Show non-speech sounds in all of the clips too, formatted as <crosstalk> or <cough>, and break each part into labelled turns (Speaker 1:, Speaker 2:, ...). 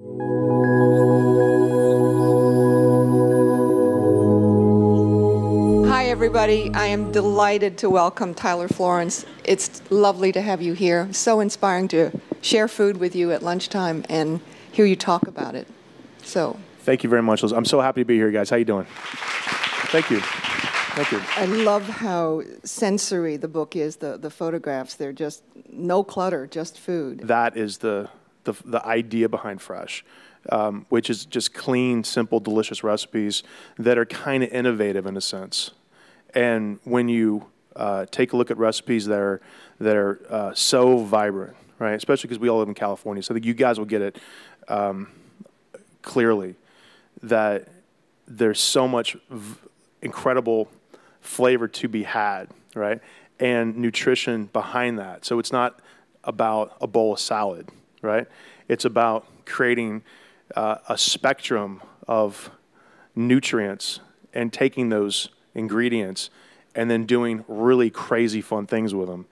Speaker 1: Hi, everybody. I am delighted to welcome Tyler Florence. It's lovely to have you here. So inspiring to share food with you at lunchtime and hear you talk about it. So,
Speaker 2: Thank you very much, Liv. I'm so happy to be here, guys. How you doing? Thank you. Thank you.
Speaker 1: I love how sensory the book is. The the photographs. They're just no clutter, just food.
Speaker 2: That is the the, the idea behind Fresh, um, which is just clean, simple, delicious recipes that are kind of innovative in a sense. And when you uh, take a look at recipes that are that are uh, so vibrant, right? Especially because we all live in California, so I think you guys will get it um, clearly that there's so much incredible flavor to be had, right? And nutrition behind that. So it's not about a bowl of salad, right? It's about creating uh, a spectrum of nutrients and taking those ingredients and then doing really crazy fun things with them.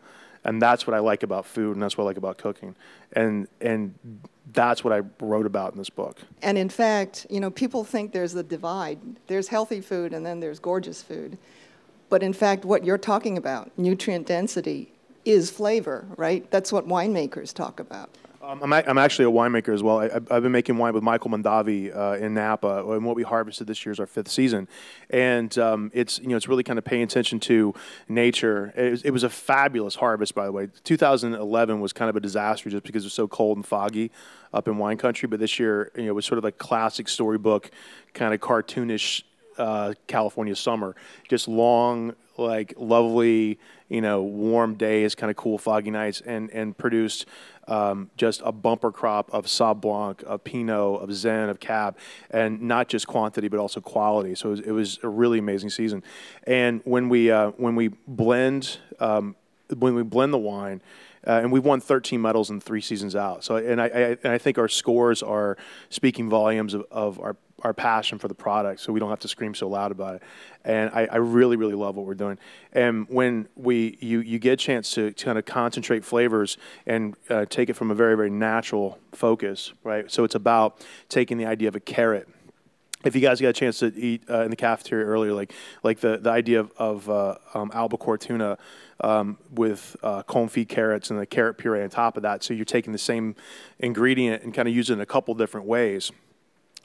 Speaker 2: And that's what I like about food and that's what I like about cooking. And and that's what I wrote about in this book.
Speaker 1: And in fact, you know, people think there's a divide. There's healthy food and then there's gorgeous food. But in fact, what you're talking about, nutrient density, is flavor, right? That's what winemakers talk about.
Speaker 2: Um, I'm, a- I'm actually a winemaker as well. I, I've I've been making wine with Michael Mondavi uh, in Napa, and what we harvested this year is our fifth season. And um, it's you know it's really kind of paying attention to nature. It was, it was a fabulous harvest, by the way. 2011 was kind of a disaster just because it was so cold and foggy up in wine country. But this year, you know, it was sort of like classic storybook, kind of cartoonish uh, California summer. Just long, like lovely, you know, warm days, kind of cool, foggy nights, and and produced um, just a bumper crop of Sauv Blanc, of Pinot, of Zin, of Cab, and not just quantity but also quality. So it was, it was a really amazing season. And when we uh, when we blend um, when we blend the wine. Uh, and we've won 13 medals in three seasons out. So, and I, I, and I think our scores are speaking volumes of, of our, our passion for the product. So we don't have to scream so loud about it. And I, I really, really love what we're doing. And when we, you, you get a chance to, to kind of concentrate flavors and uh, take it from a very, very natural focus, right? So it's about taking the idea of a carrot if you guys got a chance to eat uh, in the cafeteria earlier, like like the, the idea of, of uh, um, albacore tuna um, with uh, confit carrots and the carrot puree on top of that, so you're taking the same ingredient and kind of using it in a couple different ways.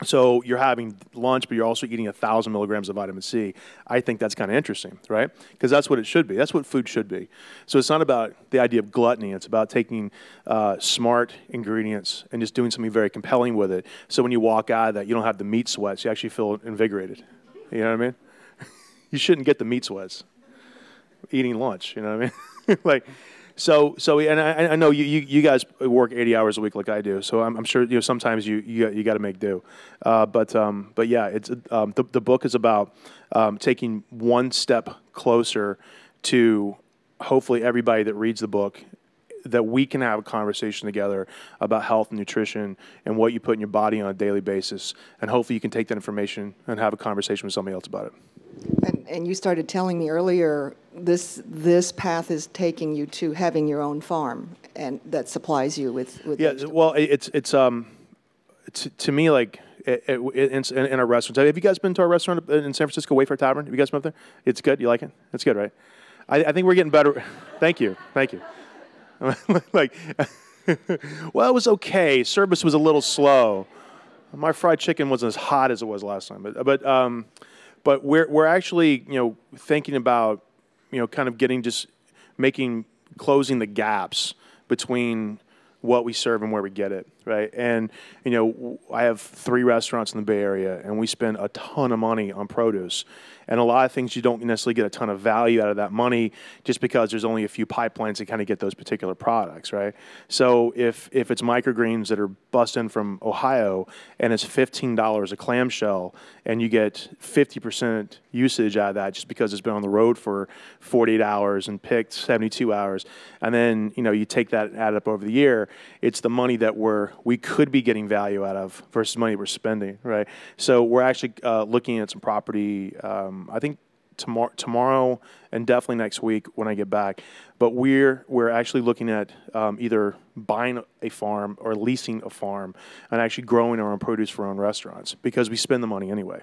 Speaker 2: So you're having lunch, but you're also eating a thousand milligrams of vitamin C. I think that's kind of interesting, right? Because that's what it should be. That's what food should be. So it's not about the idea of gluttony. It's about taking uh, smart ingredients and just doing something very compelling with it. So when you walk out of that, you don't have the meat sweats. You actually feel invigorated. You know what I mean? <laughs> you shouldn't get the meat sweats eating lunch. You know what I mean? <laughs> like. So, so, and I, I know you, you, guys work 80 hours a week like I do. So I'm, I'm sure you know sometimes you you, you got to make do. Uh, but um, but yeah, it's um, the the book is about um, taking one step closer to hopefully everybody that reads the book that we can have a conversation together about health and nutrition and what you put in your body on a daily basis, and hopefully you can take that information and have a conversation with somebody else about it.
Speaker 1: And, and you started telling me earlier this this path is taking you to having your own farm and that supplies you with with
Speaker 2: Yeah,
Speaker 1: vegetables.
Speaker 2: well, it's it's um, to, to me like it, it, in, in a restaurant. Have you guys been to our restaurant in San Francisco, Wayfare Tavern? Have you guys been up there? It's good. You like it? It's good, right? I, I think we're getting better. <laughs> Thank you, thank you. <laughs> like, <laughs> well, it was okay. Service was a little slow. My fried chicken wasn't as hot as it was last time, but but um, but we're we're actually you know thinking about you know kind of getting just making closing the gaps between what we serve and where we get it, right? And you know, I have three restaurants in the Bay Area, and we spend a ton of money on produce, and a lot of things you don't necessarily get a ton of value out of that money just because there's only a few pipelines to kind of get those particular products, right? So if if it's microgreens that are busting from Ohio and it's fifteen dollars a clamshell, and you get fifty percent usage out of that just because it's been on the road for 48 hours and picked 72 hours and then you know you take that and add it up over the year it's the money that we're we could be getting value out of versus money we're spending right so we're actually uh, looking at some property um, i think tomorrow, tomorrow, and definitely next week when I get back. But we're we're actually looking at um, either buying a farm or leasing a farm and actually growing our own produce for our own restaurants because we spend the money anyway,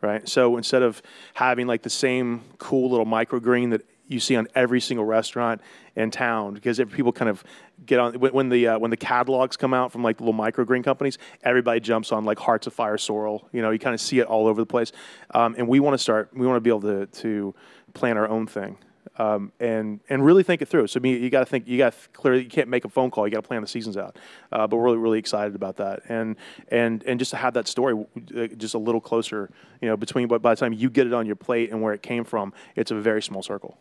Speaker 2: right? So instead of having like the same cool little microgreen that you see on every single restaurant in town because people kind of get on when the uh, when the catalogs come out from like little microgreen companies, everybody jumps on like Hearts of Fire sorrel. You know, you kind of see it all over the place, um, and we want to start. We want to be able to to plan our own thing. Um, and and really think it through. So I mean, you got to think. You got clearly you can't make a phone call. You got to plan the seasons out. Uh, but we're really really excited about that. And and and just to have that story uh, just a little closer. You know, between but by the time you get it on your plate and where it came from, it's a very small circle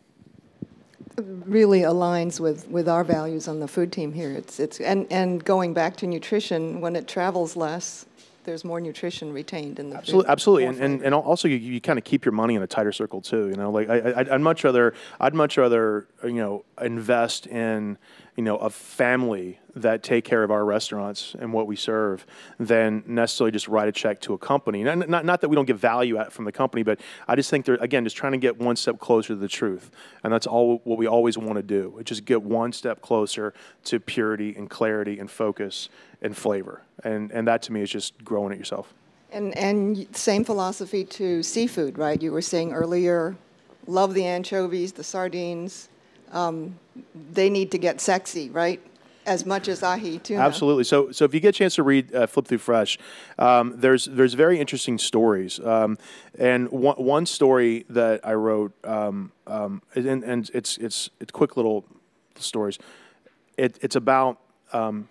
Speaker 1: really aligns with, with our values on the food team here. It's, it's, and, and going back to nutrition, when it travels less, there's more nutrition retained in the
Speaker 2: absolutely,
Speaker 1: food.
Speaker 2: absolutely, and, and and also you, you kind of keep your money in a tighter circle too. You know, like I, I would much rather I'd much rather you know invest in you know a family that take care of our restaurants and what we serve than necessarily just write a check to a company. Not, not, not that we don't get value from the company, but I just think they're again just trying to get one step closer to the truth, and that's all what we always want to do. Just get one step closer to purity and clarity and focus and flavor. And, and that to me is just growing it yourself.
Speaker 1: And, and same philosophy to seafood, right? You were saying earlier, love the anchovies, the sardines. Um, they need to get sexy, right? As much as ahi too.
Speaker 2: Absolutely. So, so if you get a chance to read uh, Flip Through Fresh, um, there's there's very interesting stories. Um, and one, one story that I wrote, um, um and, and it's it's it's quick little stories. It, it's about um,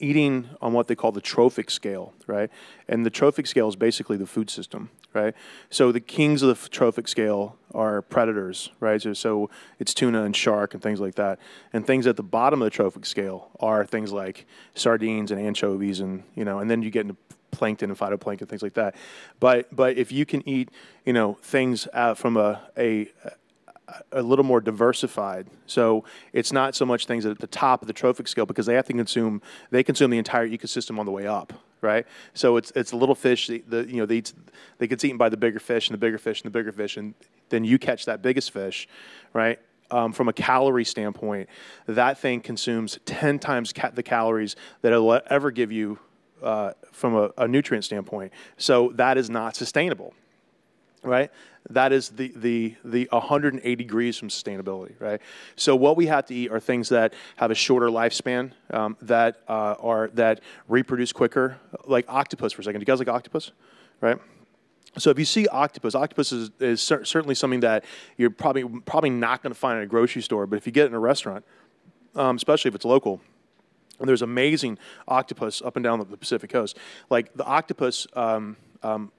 Speaker 2: eating on what they call the trophic scale, right? And the trophic scale is basically the food system, right? So the kings of the trophic scale are predators, right? So, so it's tuna and shark and things like that. And things at the bottom of the trophic scale are things like sardines and anchovies and, you know, and then you get into plankton and phytoplankton, things like that. But but if you can eat, you know, things uh, from a, a a little more diversified. So it's not so much things at the top of the trophic scale because they have to consume they consume the entire ecosystem on the way up, right? So it's it's a little fish. The, the you know they eat, they gets eaten by the bigger fish and the bigger fish and the bigger fish, and then you catch that biggest fish, right? Um, from a calorie standpoint, that thing consumes ten times ca- the calories that it'll ever give you uh, from a, a nutrient standpoint. So that is not sustainable right? That is the, the, the 180 degrees from sustainability, right? So what we have to eat are things that have a shorter lifespan, um, that uh, are that reproduce quicker, like octopus for a second. Do you guys like octopus, right? So if you see octopus, octopus is, is cer- certainly something that you're probably probably not going to find in a grocery store, but if you get it in a restaurant, um, especially if it's local, and there's amazing octopus up and down the Pacific coast. Like the octopus um, um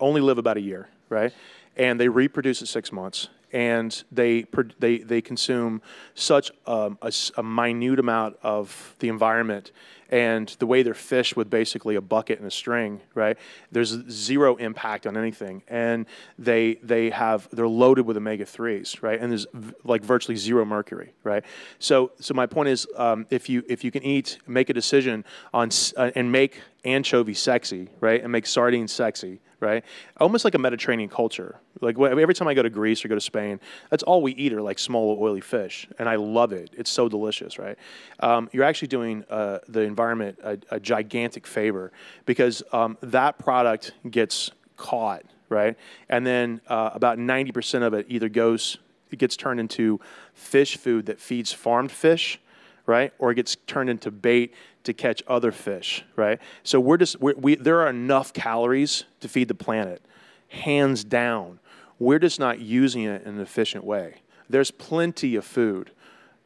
Speaker 2: only live about a year right? And they reproduce at six months, and they they they consume such um, a, a minute amount of the environment and the way they're fished with basically a bucket and a string, right? There's zero impact on anything, and they they have they're loaded with omega threes, right? And there's like virtually zero mercury, right? So so my point is, um, if you if you can eat, make a decision on uh, and make anchovy sexy, right, and make sardines sexy, right? Almost like a Mediterranean culture. Like every time I go to Greece or go to Spain, that's all we eat are like small oily fish, and I love it. It's so delicious, right? Um, you're actually doing uh, the environment a, a, gigantic favor because um, that product gets caught, right? And then uh, about 90% of it either goes, it gets turned into fish food that feeds farmed fish, right? Or it gets turned into bait to catch other fish, right? So we're just we're, we there are enough calories to feed the planet, hands down. We're just not using it in an efficient way. There's plenty of food,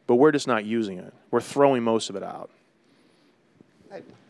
Speaker 2: but we're just not using it. We're throwing most of it out.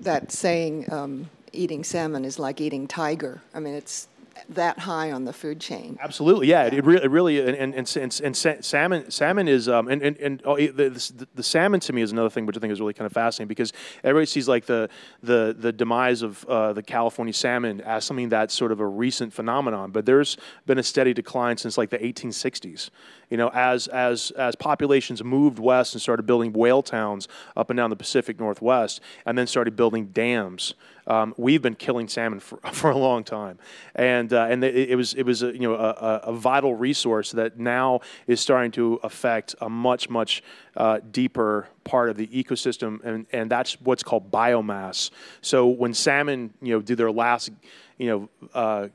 Speaker 1: That saying, um, eating salmon is like eating tiger. I mean, it's that high on the food chain.
Speaker 2: Absolutely, yeah. It, it, really, it really, and and, and, and, and salmon, salmon is, um, and and, and oh, the, the, the, salmon to me is another thing which I think is really kind of fascinating because everybody sees like the the the demise of uh, the California salmon as something that's sort of a recent phenomenon, but there's been a steady decline since like the 1860s, You know, as as as populations moved west and started building whale towns up and down the Pacific Northwest, and then started building dams. Um, we've been killing salmon for, <laughs> for a long time, and uh, and it, it, was it was a, you know a, a, vital resource that now is starting to affect a much much uh, deeper part of the ecosystem, and and that's what's called biomass. So when salmon you know do their last you know. Uh,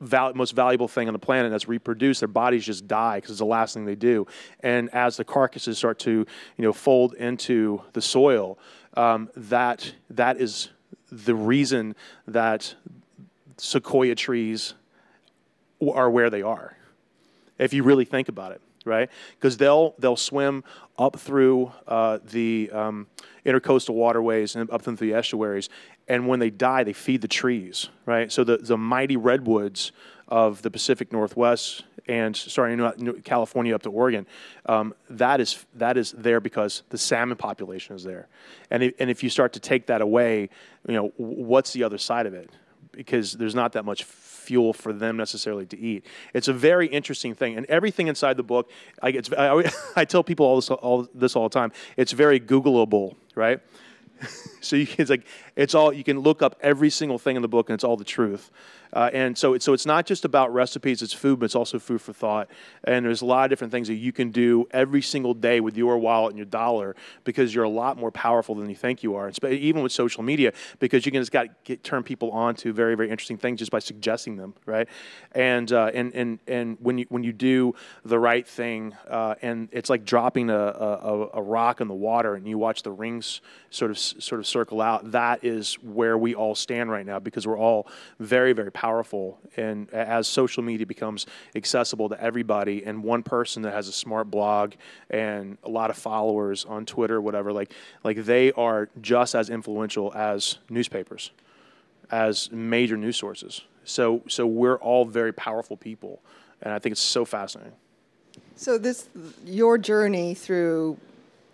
Speaker 2: val- most valuable thing on the planet that's reproduced, their bodies just die because it's the last thing they do. And as the carcasses start to, you know, fold into the soil, um, that that is the reason that sequoia trees are where they are. If you really think about it, right? Because they'll they'll swim up through uh, the um, intercoastal waterways and up through the estuaries, and when they die, they feed the trees, right? So the, the mighty redwoods of the Pacific Northwest and starting in California up to Oregon, um, that is that is there because the salmon population is there, and if, and if you start to take that away, you know what's the other side of it? Because there's not that much fuel for them necessarily to eat. It's a very interesting thing, and everything inside the book, I, I, <laughs> I tell people all this all this all the time. It's very Googleable, right? <laughs> so you, it's like it's all you can look up every single thing in the book and it's all the truth uh, and so, it, so it's not just about recipes, it's food, but it's also food for thought. And there's a lot of different things that you can do every single day with your wallet and your dollar because you're a lot more powerful than you think you are. Even with social media, because you can just got get, turn people on to very, very interesting things just by suggesting them, right? And, uh, and, and, and when, you, when you do the right thing, uh, and it's like dropping a, a, a rock in the water and you watch the rings sort of, sort of circle out, that is where we all stand right now because we're all very, very powerful. And as social media becomes accessible to everybody, and one person that has a smart blog and a lot of followers on Twitter, whatever, like like they are just as influential as newspapers, as major news sources. So so we're all very powerful people, and I think it's so fascinating.
Speaker 1: So this your journey through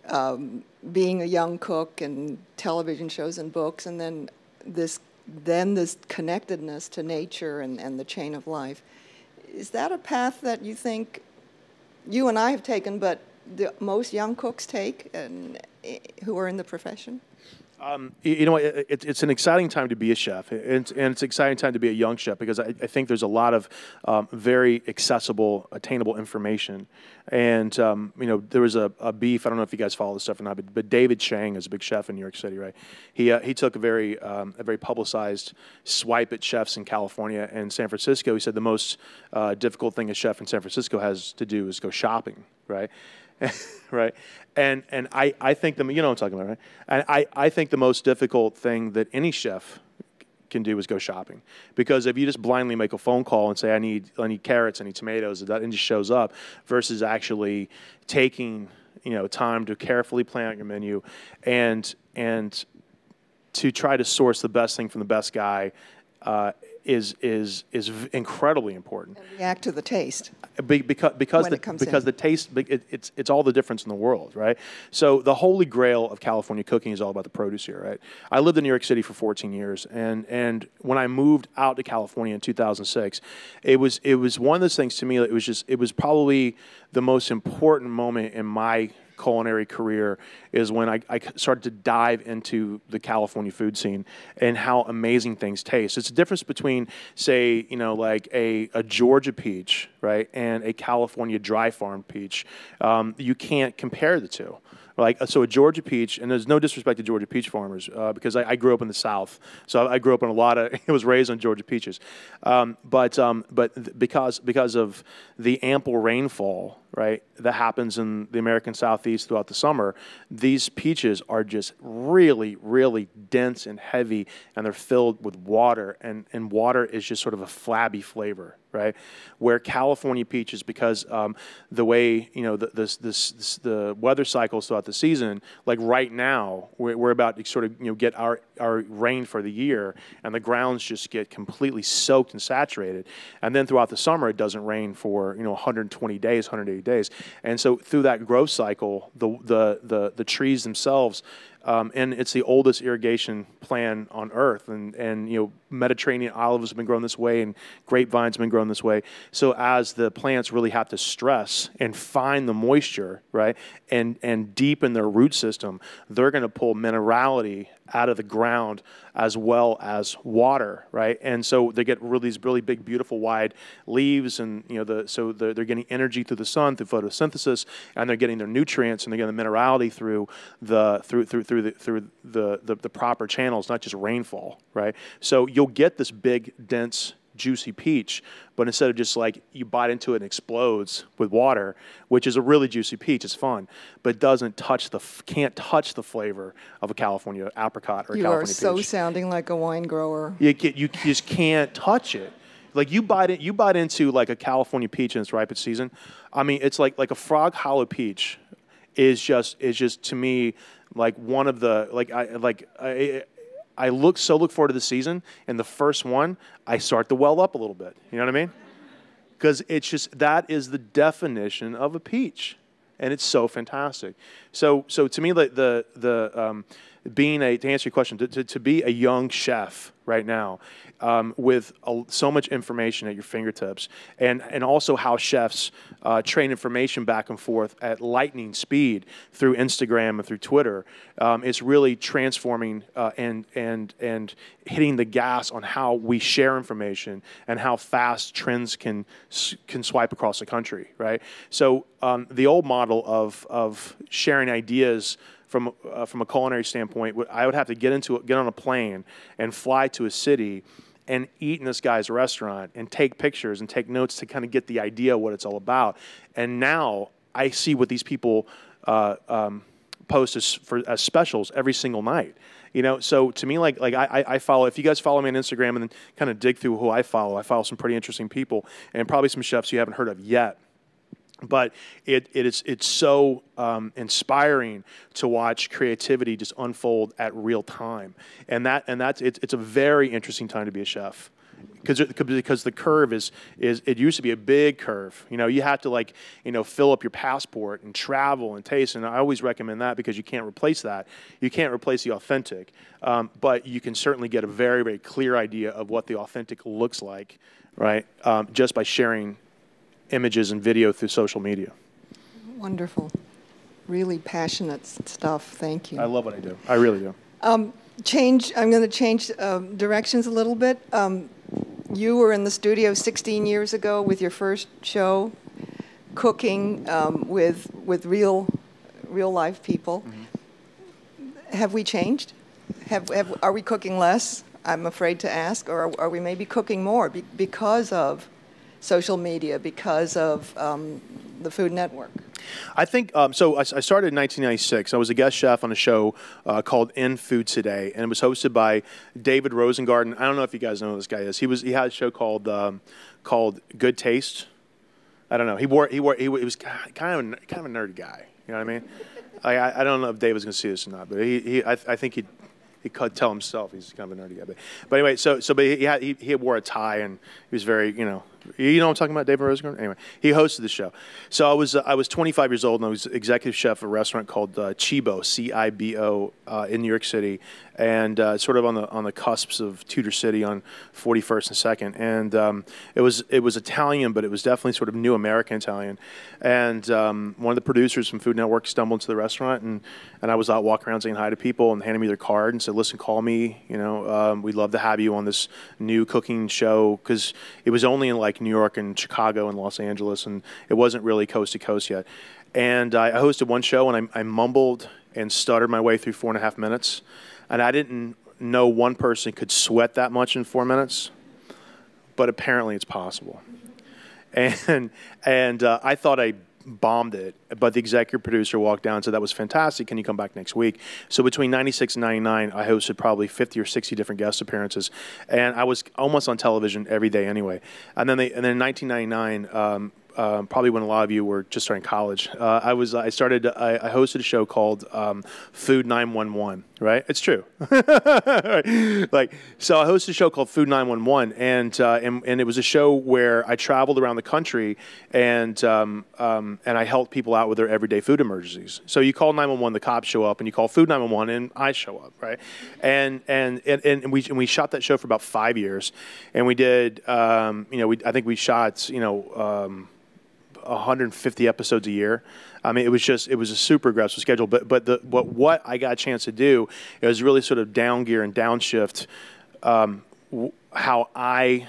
Speaker 1: um, being a young cook and television shows and books, and then this then this connectedness to nature and, and the chain of life. Is that a path that you think you and I have taken, but the most young cooks take and eh, who are in the profession?
Speaker 2: Um, you know, it, it's an exciting time to be a chef, and, and it's an exciting time to be a young chef because I, I think there's a lot of um, very accessible, attainable information. And um, you know, there was a, a, beef. I don't know if you guys follow this stuff or not, but, but David Chang is a big chef in New York City, right? He uh, he took a very um, a very publicized swipe at chefs in California and San Francisco. He said the most uh, difficult thing a chef in San Francisco has to do is go shopping, right? <laughs> right? And and I, I think the you know what I'm talking about, right? And I, I think the most difficult thing that any chef can do is go shopping because if you just blindly make a phone call and say I need I need carrots, I need tomatoes, that just shows up, versus actually taking you know time to carefully plan out your menu and and to try to source the best thing from the best guy uh, is is is incredibly important.
Speaker 1: And react to the taste.
Speaker 2: Be, because because the, because in. the taste it, it's it's all the difference in the world, right? So the holy grail of California cooking is all about the produce here, right? I lived in New York City for 14 years, and and when I moved out to California in 2006, it was it was one of those things to me. It was just it was probably the most important moment in my culinary career is when I, I, started to dive into the California food scene and how amazing things taste. It's a difference between, say, you know, like a, a Georgia peach, right, and a California dry farm peach. Um, you can't compare the two like so a Georgia peach, and there's no disrespect to Georgia peach farmers uh, because I, I, grew up in the South, so I grew up in a lot of. <laughs> I was raised on Georgia peaches, um, but um, but because because of the ample rainfall, right, that happens in the American Southeast throughout the summer, these peaches are just really really dense and heavy, and they're filled with water, and and water is just sort of a flabby flavor, right? Where California peaches, because um, the way you know the, this, this, this, the weather cycles throughout the season, like right now, we're, we're, about to sort of you know get our our rain for the year, and the grounds just get completely soaked and saturated, and then throughout the summer it doesn't rain for you know 120 days, 180 days, and so through that growth cycle, the the the, the trees themselves Um, and it's the oldest irrigation plan on earth. And, and, you know, Mediterranean olives have been grown this way and grapevines have been grown this way. So as the plants really have to stress and find the moisture, right, and, and deepen their root system, they're going to pull minerality out of the ground as well as water, right? And so they get really these really big, beautiful, wide leaves, and you know, the so they're, they're getting energy through the sun through photosynthesis, and they're getting their nutrients and they're getting the minerality through the through through through the through the, the, the proper channels, not just rainfall, right? So you'll get this big, dense juicy peach, but instead of just like you bite into it and explodes with water, which is a really juicy peach, it's fun, but doesn't touch the can't touch the flavor of a California apricot or
Speaker 1: you
Speaker 2: a California
Speaker 1: are so
Speaker 2: peach.
Speaker 1: sounding like a wine grower.
Speaker 2: You, you just can't touch it. Like you bite it, you bite into like a California peach in its ripest season. I mean, it's like like a frog hollow peach is just is just to me like one of the like I like I, I look so look forward to the season, and the first one, I start to well up a little bit. You know what I mean? Because it's just that is the definition of a peach, and it's so fantastic. So so to me, the the the um, being a to answer your question, to, to, to be a young chef right now um, with a, so much information at your fingertips, and, and also how chefs uh, train information back and forth at lightning speed through Instagram and through Twitter. Um, it's really transforming uh, and, and, and hitting the gas on how we share information and how fast trends can, can swipe across the country, right? So um, the old model of, of sharing ideas from uh, from a culinary standpoint, I would have to get into get on a plane and fly to a city and eat in this guy's restaurant and take pictures and take notes to kind of get the idea what it's all about. And now I see what these people uh, um, post as, for, as specials every single night. You know, so to me, like like I, I follow. If you guys follow me on Instagram and then kind of dig through who I follow, I follow some pretty interesting people and probably some chefs you haven't heard of yet but it, it is it's so um, inspiring to watch creativity just unfold at real time. And that and that's it's, it's a very interesting time to be a chef. Because because the curve is is it used to be a big curve. You know you had to like you know fill up your passport and travel and taste and i always recommend that because you can't replace that. You can't replace the authentic. Um, but you can certainly get a very very clear idea of what the authentic looks like right? Um, just by sharing images and video through social media.
Speaker 1: Wonderful. Really passionate stuff. Thank you.
Speaker 2: I love what I do. I really do.
Speaker 1: Um, change. I'm going to change um, directions a little bit. Um, you were in the studio 16 years ago with your first show, cooking um, with with real, real life people. Mm-hmm. Have we changed? Have, have, are we cooking less? I'm afraid to ask, or are, are we maybe cooking more be, because of social media because of um, the Food Network?
Speaker 2: I think um, so. I, started in 1996. I was a guest chef on a show uh, called In Food Today, and it was hosted by David Rosengarten. I don't know if you guys know who this guy is. He was he had a show called um, called Good Taste. I don't know. He wore he wore he, he was kind of kind of a nerdy guy. You know what I mean? I, I don't know if Dave was going to see this or not, but he, he I, I think he he could tell himself he's kind of a nerdy guy. But, but anyway, so so but he had, he, he wore a tie and he was very you know you know I'm talking about, David Rosengarten? Anyway, he hosted the show. So I was uh, I was 25 years old and I was executive chef of a restaurant called uh, Cibo, C-I-B-O, uh, in New York City, and uh, sort of on the on the cusps of Tudor City on 41st and 2nd. And um, it was it was Italian, but it was definitely sort of new American Italian. And um, one of the producers from Food Network stumbled into the restaurant, and, and I was out walking around saying hi to people and handed me their card and said, "Listen, call me. You know, um, we'd love to have you on this new cooking show because it was only in like New York and Chicago and Los Angeles, and it wasn't really coast to coast yet." And I hosted one show, and I, I mumbled and stuttered my way through four and a half minutes and I didn't know one person could sweat that much in four minutes, but apparently it's possible. <laughs> And and uh, I thought I bombed it, but the executive producer walked down and said that was fantastic. Can you come back next week? So between '96 and '99, I hosted probably 50 or 60 different guest appearances, and I was almost on television every day anyway. And then they and then in 1999. Um, uh, probably when a lot of you were just starting college. Uh, I was I started I, I, hosted a show called um, Food 911 right? It's true. <laughs> right. like, so I hosted a show called Food 911, and, uh, and, and it was a show where I traveled around the country and, um, um, and I helped people out with their everyday food emergencies. So you call 911, the cops show up, and you call Food 911, and I show up, right? And, and, and, and, we, and we shot that show for about five years, and we did, um, you know, we, I think we shot, you know, um, 150 episodes a year. I mean, it was just it was a super aggressive schedule. But but the what what I got a chance to do is really sort of down gear and downshift um, how I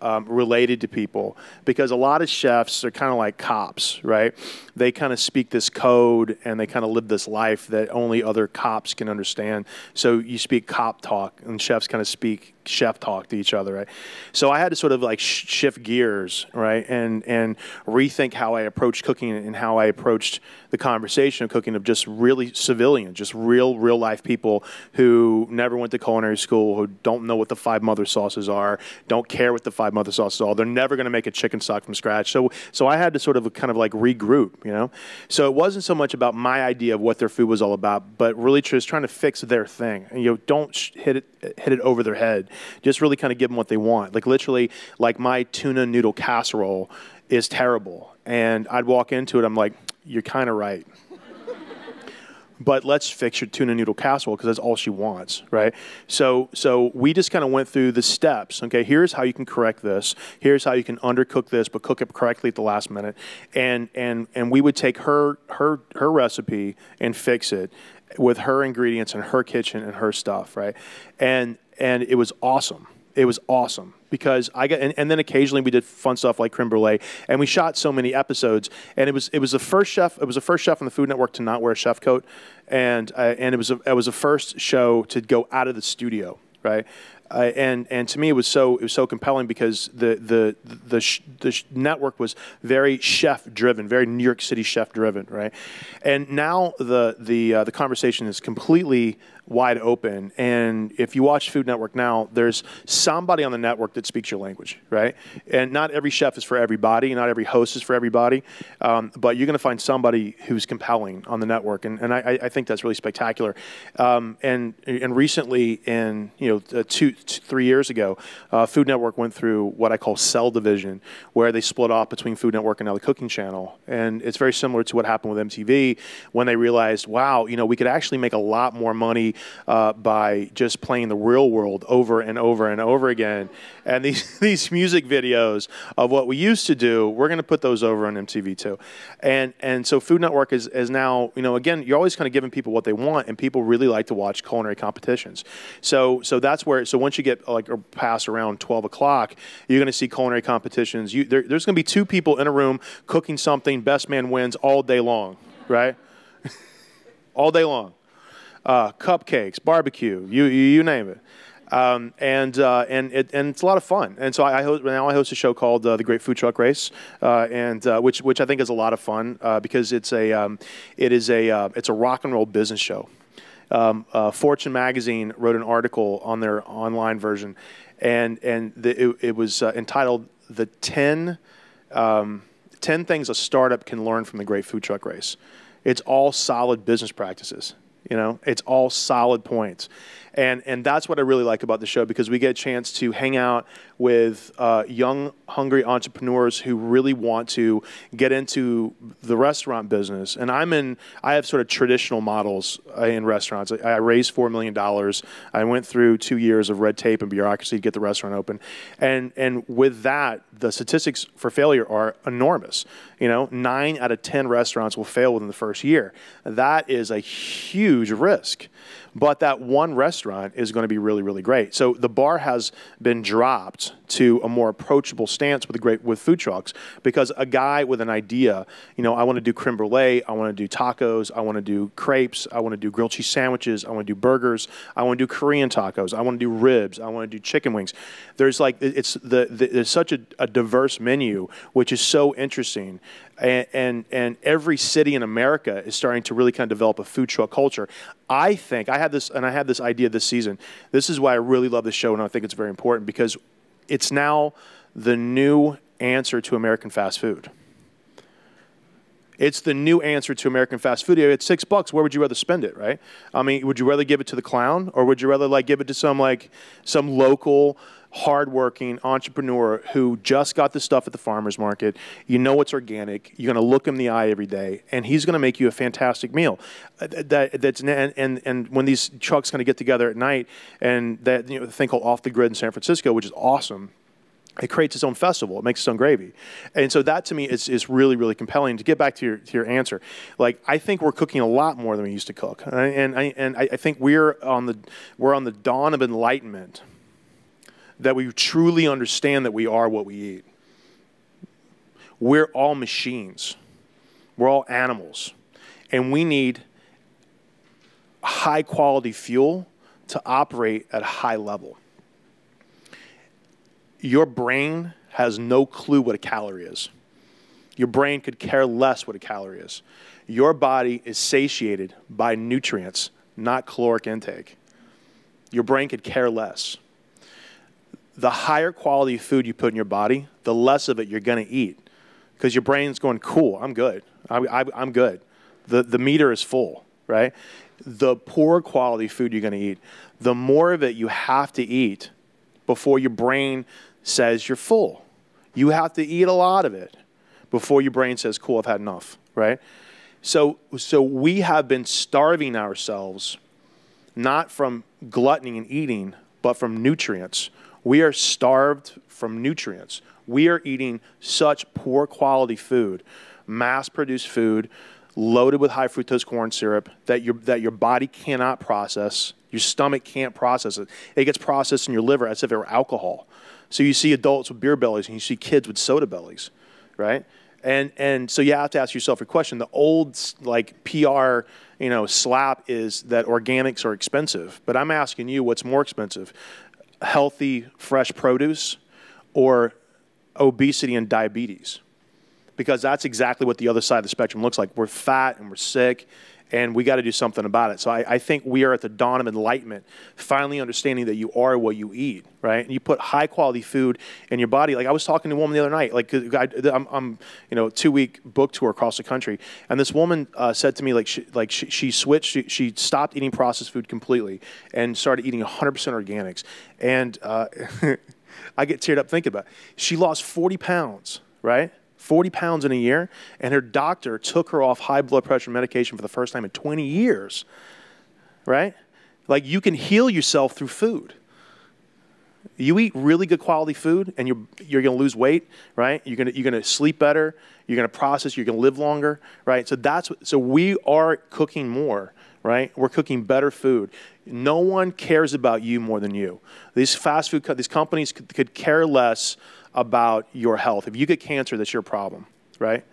Speaker 2: um, related to people because a lot of chefs are kind of like cops, right? They kind of speak this code and they kind of live this life that only other cops can understand. So you speak cop talk, and chefs kind of speak chef talk to each other, right? So I had to sort of like sh- shift gears, right, and and rethink how I approached cooking and how I approached the conversation of cooking of just really civilian, just real real life people who never went to culinary school, who don't know what the five mother sauces are, don't care what the five mother sauces are. They're never going to make a chicken stock from scratch. So so I had to sort of kind of like regroup, you know. So it wasn't so much about my idea of what their food was all about, but really just trying to fix their thing. And, you know, don't hit it hit it over their head just really kind of give them what they want. Like literally, like my tuna noodle casserole is terrible, and I'd walk into it, I'm like, you're kind of right. but let's fix your tuna noodle casserole because that's all she wants, right? So, so we just kind of went through the steps. Okay, here's how you can correct this. Here's how you can undercook this, but cook it correctly at the last minute. And and and we would take her her her recipe and fix it with her ingredients and her kitchen and her stuff, right? And and it was awesome. It was awesome because I got, and, and, then occasionally we did fun stuff like creme brulee, and we shot so many episodes, and it was it was the first chef, it was the first chef on the Food Network to not wear a chef coat, and uh, and it was a, it was the first show to go out of the studio, right? And and to me it was so it was so compelling because the the the sh- the sh- network was very chef driven, very New York City chef driven, right? And now the the uh, the conversation is completely wide open. And if you watch Food Network now, there's somebody on the network that speaks your language, right? And not every chef is for everybody, not every host is for everybody, um, but you're going to find somebody who's compelling on the network, and, and I, I think that's really spectacular. Um, and and recently, in you know, uh, two, two three years ago, uh, Food Network went through what I call cell division, where they split off between Food Network and now the Cooking Channel, and it's very similar to what happened with MTV when they realized, wow, you know, we could actually make a lot more money uh, by just playing the real world over and over and over again. And these, <laughs> these music videos of what we used to do, we're going to put those over on MTV too. And, and so Food Network is, is now, you know, again, you're always kind of giving people what they want, and people really like to watch culinary competitions. So, so that's where, so once you get like past around 12 o'clock, you're going to see culinary competitions. You, there, there's going to be two people in a room cooking something, best man wins all day long, right? <laughs> all day long uh, cupcakes, barbecue, you, you, name it. Um, and uh, and it, and it's a lot of fun. And so I, I host, now I host a show called uh, the Great Food Truck Race, uh, and uh, which which I think is a lot of fun uh, because it's a um, it is a it's a rock and roll business show. Um, Fortune magazine wrote an article on their online version, and and the, it, it, was entitled "The 10, um, 10 Things a Startup Can Learn from the Great Food Truck Race." It's all solid business practices. You know, it's all solid points and and that's what I really like about the show because we get a chance to hang out with uh, young, hungry entrepreneurs who really want to get into the restaurant business. And I'm in, I have sort of traditional models uh, in restaurants. I, I raised four million dollars. I went through two years of red tape and bureaucracy to get the restaurant open, and and with that, the statistics for failure are enormous. You know, nine out of ten restaurants will fail within the first year. That is a huge risk. But that one restaurant is going to be really, really great. So the bar has been dropped to a more approachable stance with great with food trucks because a guy with an idea, you know, I want to do creme brulee, I want to do tacos, I want to do crepes, I want to do grilled cheese sandwiches, I want to do burgers, I want to do Korean tacos, I want to do ribs, I want to do chicken wings. There's like it's the, the there's such a, a diverse menu, which is so interesting and, and, and every city in America is starting to really kind of develop a food truck culture. I think I had this, and I had this idea this season. This is why I really love this show, and I think it's very important because it's now the new answer to American fast food. It's the new answer to American fast food. It's six bucks. Where would you rather spend it, right? I mean, would you rather give it to the clown, or would you rather like give it to some like some local hardworking entrepreneur who just got the stuff at the farmer's market. You know it's organic. You're going to look him in the eye every day, and he's going to make you a fantastic meal. Uh, that, that's and, and, and when these trucks kind of get together at night, and that you know the thing called Off the Grid in San Francisco, which is awesome it creates its own festival. It makes its own gravy. And so that to me is, is really, really compelling. To get back to your, to your answer, like I think we're cooking a lot more than we used to cook. And I, and I, and I think we're on, the, we're on the dawn of enlightenment that we truly understand that we are what we eat. We're all machines. We're all animals. And we need high quality fuel to operate at a high level your brain has no clue what a calorie is. Your brain could care less what a calorie is. Your body is satiated by nutrients, not caloric intake. Your brain could care less. The higher quality food you put in your body, the less of it you're going to eat because your brain's going, cool, I'm good. I, am good. The, the meter is full, right? The poor quality food you're going to eat, the more of it you have to eat before your brain says you're full. You have to eat a lot of it before your brain says, cool, I've had enough, right? So, so we have been starving ourselves not from gluttony and eating, but from nutrients. We are starved from nutrients. We are eating such poor quality food, mass produced food, loaded with high fructose corn syrup that your, that your body cannot process. Your stomach can't process it. It gets processed in your liver as if it were alcohol. So you see adults with beer bellies and you see kids with soda bellies, right? And and so you have to ask yourself a question. The old like PR, you know, slap is that organics are expensive. But I'm asking you, what's more expensive? Healthy, fresh produce or obesity and diabetes? Because that's exactly what the other side of the spectrum looks like. We're fat and we're sick and we got to do something about it. So I, I, think we are at the dawn of enlightenment, finally understanding that you are what you eat, right? And you put high quality food in your body. Like I was talking to a woman the other night, like I, am I'm, you know, two week book tour across the country, and this woman uh, said to me, like, she, like she, she switched, she, she, stopped eating processed food completely and started eating 100% organics, and uh, <laughs> I get teared up thinking about. It. She lost 40 pounds, right? 40 pounds in a year, and her doctor took her off high blood pressure medication for the first time in 20 years. Right? Like you can heal yourself through food. You eat really good quality food and you're, you're going to lose weight, right? You're going you're to sleep better. You're going to process. You're going to live longer, right? So that's so we are cooking more, right? We're cooking better food. No one cares about you more than you. These fast food, these companies could, could care less about your health. If you get cancer, that's your problem, right?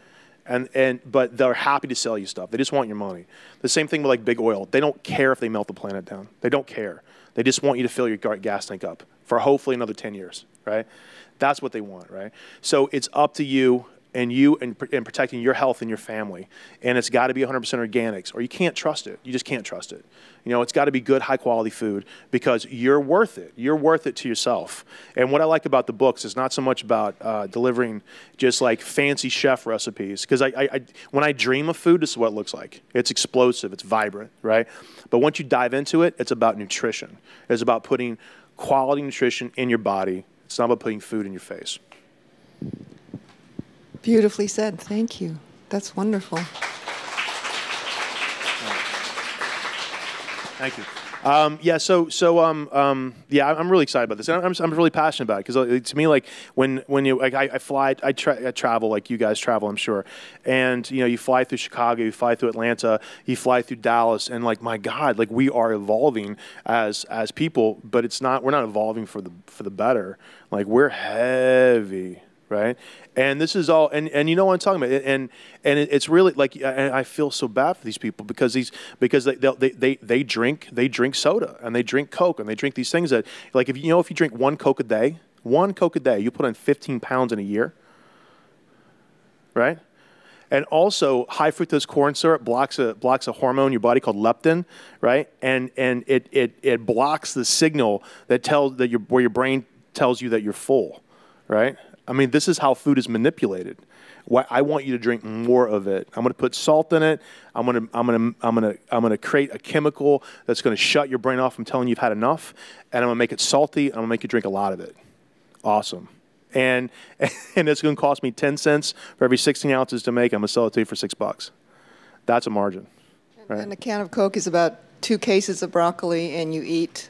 Speaker 2: And, and but they're happy to sell you stuff. They just want your money. The same thing with like big oil. They don't care if they melt the planet down. They don't care. They just want you to fill your gas tank up for hopefully another 10 years, right? That's what they want, right? So it's up to you and you and, and protecting your health and your family. And it's got to be 100% organics, or you can't trust it. You just can't trust it. You know, it's got to be good, high quality food because you're worth it. You're worth it to yourself. And what I like about the books is not so much about uh, delivering just like fancy chef recipes. Because I, I, I, when I dream of food, this is what it looks like. It's explosive, it's vibrant, right? But once you dive into it, it's about nutrition. It's about putting quality nutrition in your body. It's not about putting food in your face.
Speaker 1: Beautifully said. Thank you. That's wonderful.
Speaker 2: Thank you. Um, yeah, so so um, um, yeah, I'm really excited about this. I'm, I'm, really passionate about it because uh, to me, like when when you like I, I fly, I, tra- I, travel like you guys travel, I'm sure, and you know you fly through Chicago, you fly through Atlanta, you fly through Dallas, and like my God, like we are evolving as as people, but it's not we're not evolving for the for the better. Like we're heavy right? And this is all, and, and you know what I'm talking about, and and it's really like I feel so bad for these people because these because they they they, they drink they drink soda and they drink Coke and they drink these things that like if you know if you drink one Coke a day, one Coke a day, you put on 15 pounds in a year, right? And also, high fructose corn syrup blocks a blocks a hormone in your body called leptin, right? And and it it it blocks the signal that tells that your where your brain tells you that you're full, right? I mean, this is how food is manipulated. I want you to drink more of it. I'm going to put salt in it. I'm going to I'm going to I'm going to I'm going to create a chemical that's going to shut your brain off from telling you you've had enough, and I'm going to make it salty. I'm going to make you drink a lot of it. Awesome. And <laughs> and it's going to cost me 10 cents for every 16 ounces to make. I'm going to sell it to you for six bucks. That's a margin. Right?
Speaker 1: And a can of Coke is about two cases of broccoli, and you eat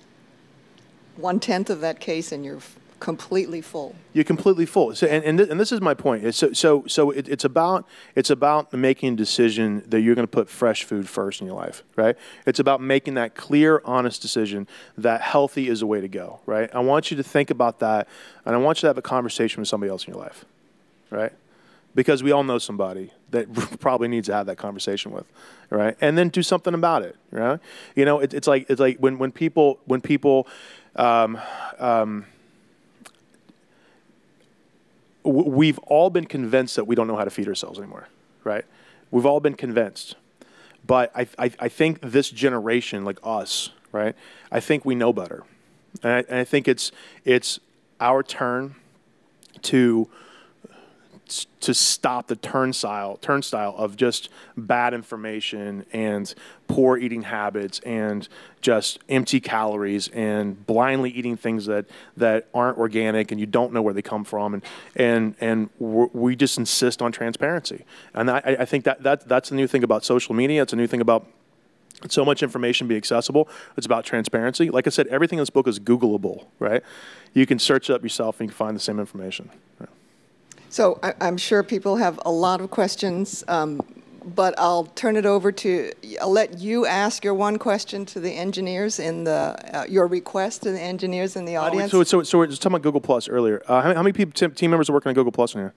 Speaker 1: one tenth of that case, and you're completely full.
Speaker 2: You're completely full. So, and, and, th- and this is my point. It's so so so it, it's about it's about making a decision that you're going to put fresh food first in your life, right? It's about making that clear, honest decision that healthy is the way to go, right? I want you to think about that, and I want you to have a conversation with somebody else in your life, right? Because we all know somebody that <laughs> probably needs to have that conversation with, right? And then do something about it, right? You know, it, it's like it's like when when people when people um, um, we've all been convinced that we don't know how to feed ourselves anymore, right? We've all been convinced. But I, I, I think this generation, like us, right, I think we know better. And I, and I think it's, it's our turn to to stop the turnstile turnstile of just bad information and poor eating habits and just empty calories and blindly eating things that that aren't organic and you don't know where they come from and and and we just insist on transparency and I, I think that, that that's the new thing about social media it's a new thing about so much information be accessible. It's about transparency. Like I said, everything in this book is Googleable, right? You can search it up yourself and you can find the same information. Right?
Speaker 1: So I, am sure people have a lot of questions, um, but I'll turn it over to, I'll let you ask your one question to the engineers in the, uh, your request to the engineers in the oh, audience.
Speaker 2: so, so, so we're just talking about Google Plus earlier. Uh, how, how, many people, team members are working on Google Plus in here?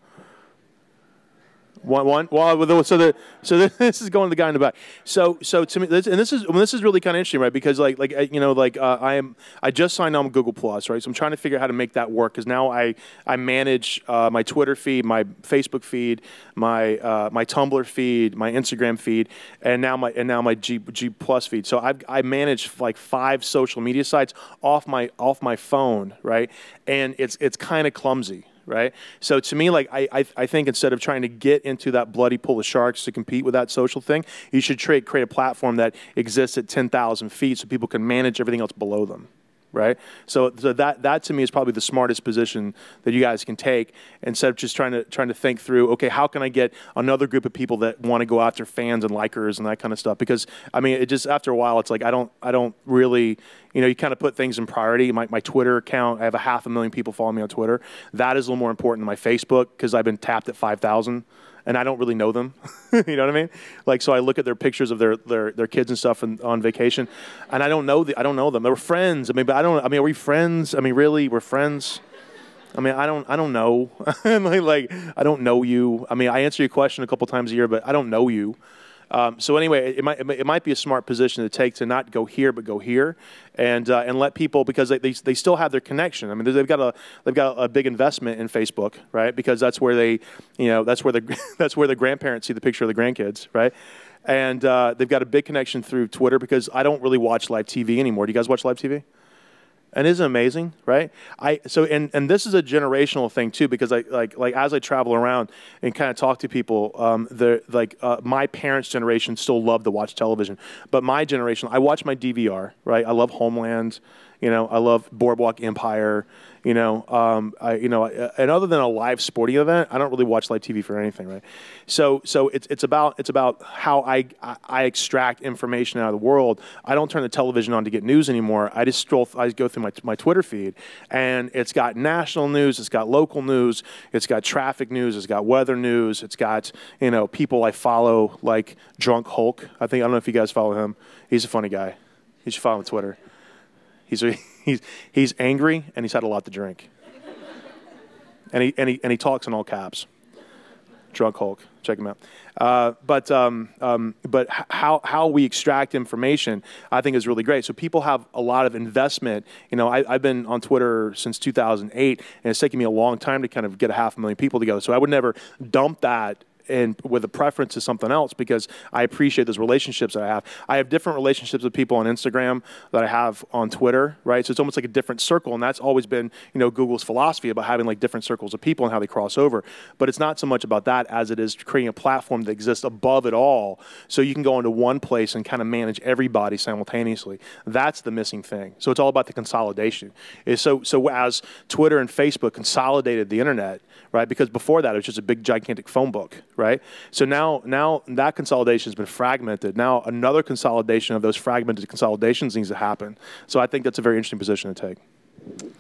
Speaker 2: One, one. Well, so the so <laughs> this is going to the guy in the back. So so to me, this, and this is well, this is really kind of interesting, right? Because like like you know like uh, I am I just signed on Google Plus, right? So I'm trying to figure out how to make that work because now I I manage uh, my Twitter feed, my Facebook feed, my uh, my Tumblr feed, my Instagram feed, and now my and now my G G Plus feed. So I I manage like five social media sites off my off my phone, right? And it's it's kind of clumsy right? So to me, like I, I, I, think instead of trying to get into that bloody pool of sharks to compete with that social thing, you should create create a platform that exists at 10,000 feet so people can manage everything else below them right? So, so that that to me is probably the smartest position that you guys can take instead of just trying to trying to think through. Okay, how can I get another group of people that want to go after fans and likers and that kind of stuff? Because I mean, it just after a while, it's like I don't I don't really you know you kind of put things in priority. My my Twitter account, I have a half a million people following me on Twitter. That is a little more important than my Facebook because I've been tapped at five thousand and I don't really know them. <laughs> you know what I mean? Like, so I look at their pictures of their their, their kids and stuff and, on vacation, and I don't know the, I don't know them. They were friends. I mean, but I don't. I mean, are we friends? I mean, really, we're friends. I mean, I don't, I don't know. <laughs> like, like, I don't know you. I mean, I answer your question a couple times a year, but I don't know you. Um, so anyway, it might it might be a smart position to take to not go here but go here, and uh, and let people because they, they, they still have their connection. I mean, they've got a they've got a big investment in Facebook, right? Because that's where they you know that's where the <laughs> that's where the grandparents see the picture of the grandkids, right? And uh, they've got a big connection through Twitter because I don't really watch live TV anymore. Do you guys watch live TV? And isn't amazing right? I so and and this is a generational thing too because i like like as i travel around and kind of talk to people um like uh, my parents generation still love to watch television. But my generation i watch my dvr right? I love homeland you know i love boardwalk empire you know, um, I, you know, and other than a live sporting event, I don't really watch live TV for anything, right? So, so it's it's about it's about how I I extract information out of the world. I don't turn the television on to get news anymore. I just stroll. I go through my my Twitter feed, and it's got national news, it's got local news, it's got traffic news, it's got weather news, it's got you know people I follow like Drunk Hulk. I think I don't know if you guys follow him. He's a funny guy. You should follow him on Twitter. He's <laughs> he's he's angry and he's had a lot to drink. And he and he and he talks in all caps. Drunk Hulk, check him out. Uh, but um, um, but how how we extract information, I think, is really great. So people have a lot of investment. You know, I, have been on Twitter since 2008, and it's taken me a long time to kind of get a half a million people together. So I would never dump that and with a preference to something else because I appreciate those relationships that I have. I have different relationships with people on Instagram that I have on Twitter, right? So it's almost like a different circle, and that's always been you know Google's philosophy about having like different circles of people and how they cross over. But it's not so much about that as it is creating a platform that exists above it all, so you can go into one place and kind of manage everybody simultaneously. That's the missing thing. So it's all about the consolidation. So so as Twitter and Facebook consolidated the internet, right? Because before that it was just a big gigantic phone book, right? So now now that consolidation has been fragmented. Now another consolidation of those fragmented consolidations needs to happen. So I think that's a very interesting position to take.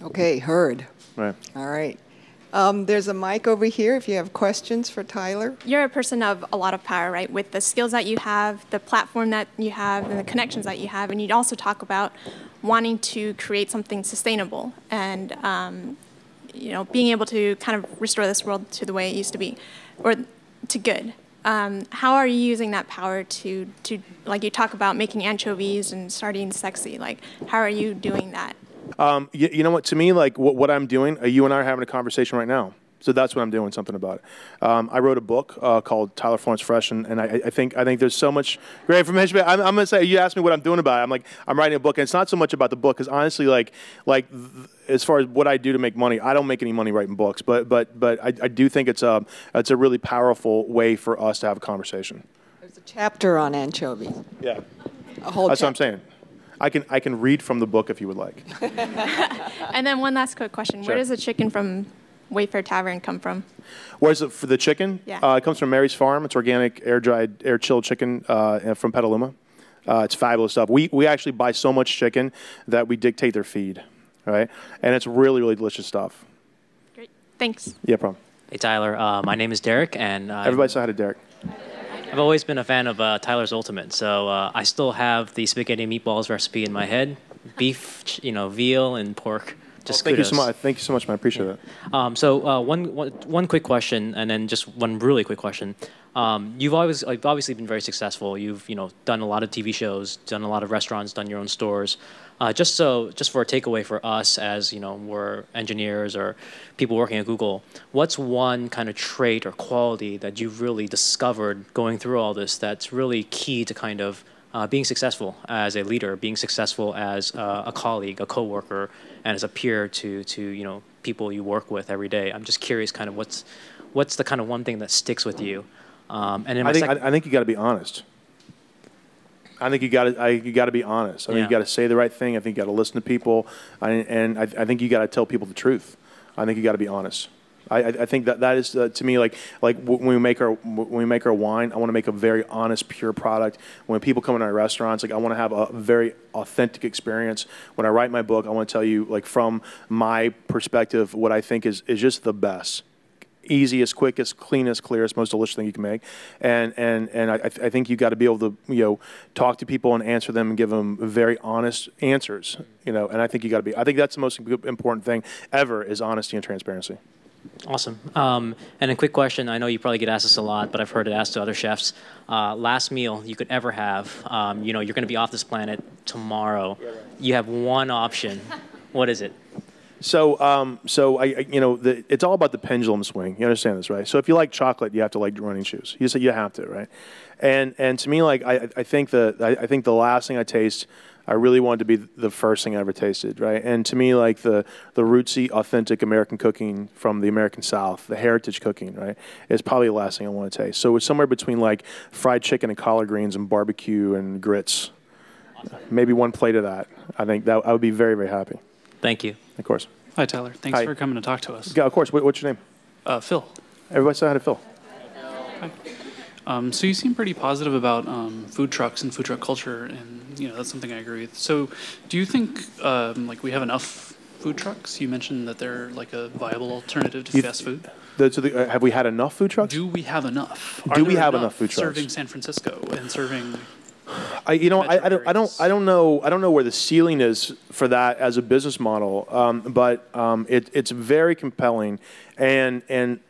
Speaker 1: Okay, heard.
Speaker 2: Right.
Speaker 1: All right. Um, there's a mic over here if you have questions for Tyler.
Speaker 3: You're a person of a lot of power, right? With the skills that you have, the platform that you have, and the connections that you have. And you'd also talk about wanting to create something sustainable and, um, you know, being able to kind of restore this world to the way it used to be, or to good. Um, how are you using that power to, to, like you talk about making anchovies and starting sexy, like how are you doing that?
Speaker 2: Um, you, you, know what? To me, like what, what I'm doing, uh, you and I are having a conversation right now. So that's what I'm doing something about it. Um, I wrote a book uh, called Tyler Florence Fresh, and, and I, I, think I think there's so much great information. I'm, I'm gonna say you asked me what I'm doing about it. I'm like I'm writing a book, and it's not so much about the book because honestly, like like as far as what I do to make money, I don't make any money writing books, but but but I, I do think it's a it's a really powerful way for us to have a conversation.
Speaker 1: There's a chapter on anchovies.
Speaker 2: Yeah,
Speaker 1: a whole.
Speaker 2: That's what I'm saying. I can I can read from the book if you would like. <laughs>
Speaker 3: and then one last quick question: sure. Where does the chicken from Wayfare Tavern come from?
Speaker 2: Where's it for the chicken?
Speaker 3: Yeah.
Speaker 2: Uh, it comes from Mary's Farm. It's organic, air dried, air chilled chicken uh, from Petaluma. Uh, it's fabulous stuff. We we actually buy so much chicken that we dictate their feed, right? And it's really really delicious stuff.
Speaker 3: Great. Thanks.
Speaker 2: Yeah, problem.
Speaker 4: Hey Tyler, uh, my name is Derek, and
Speaker 2: everybody say hi to Derek.
Speaker 4: I've always been a fan of uh, Tyler's Ultimate, so uh, I still have the spaghetti meatballs recipe in my head. Beef, you know, veal and pork. Just
Speaker 2: well, thank
Speaker 4: kudos.
Speaker 2: you so much. Thank you so much, man. I appreciate yeah.
Speaker 4: that. Um, so uh, one, one, one quick question, and then just one really quick question. Um, you've always like, obviously been very successful. You've you know done a lot of TV shows, done a lot of restaurants, done your own stores. Uh, just so, just for a takeaway for us as you know, we're engineers or people working at Google. What's one kind of trait or quality that you've really discovered going through all this that's really key to kind of uh, being successful as a leader, being successful as uh, a colleague, a coworker, and as a peer to to you know people you work with every day. I'm just curious, kind of what's what's the kind of one thing that sticks with you. Um, and
Speaker 2: I think I, I think you got to be honest. I think you got to you got to be honest. I think yeah. you got to say the right thing. I think you got to listen to people, I, and I, I, think you got to tell people the truth. I think you got to be honest. I, I, think that that is uh, to me like like when we make our when we make our wine, I want to make a very honest, pure product. When people come in our restaurants, like I want to have a very authentic experience. When I write my book, I want to tell you like from my perspective what I think is is just the best easiest, quickest, cleanest, clearest, most delicious thing you can make. And and and I, I think you got to be able to you know talk to people and answer them and give them very honest answers. You know, and I think you got to be. I think that's the most important thing ever is honesty and transparency.
Speaker 4: Awesome. Um, and a quick question. I know you probably get asked this a lot, but I've heard it asked to other chefs. Uh, last meal you could ever have. Um, you know, you're going to be off this planet tomorrow. Yeah, right. You have one option. what is it?
Speaker 2: So, um, so I, I, you know, the, it's all about the pendulum swing. You understand this, right? So, if you like chocolate, you have to like running shoes. You say you have to, right? And and to me, like I, I think the I, I think the last thing I taste, I really wanted to be the first thing I ever tasted, right? And to me, like the the rootsy, authentic American cooking from the American South, the heritage cooking, right, is probably the last thing I want to taste. So it's somewhere between like fried chicken and collard greens and barbecue and grits. Awesome. Maybe one plate of that. I think that I would be very very happy.
Speaker 4: Thank you.
Speaker 2: Of course.
Speaker 5: Hi, Tyler. Thanks
Speaker 2: Hi.
Speaker 5: for coming to talk to us.
Speaker 2: Yeah, of course. What, what's your name?
Speaker 5: Uh, Phil.
Speaker 2: Everybody say hi to Phil.
Speaker 5: Hi. Um, so you seem pretty positive about um, food trucks and food truck culture, and you know that's something I agree with. So, do you think um, like we have enough food trucks? You mentioned that they're like a viable alternative to fast food.
Speaker 2: The, the, uh, have we had enough food trucks?
Speaker 5: Do we have enough?
Speaker 2: Are do we have enough, enough food trucks
Speaker 5: serving San Francisco and serving
Speaker 2: I, you know, I, I, don't, I don't, I don't know, I don't know where the ceiling is for that as a business model, um, but um, it, it's very compelling, and and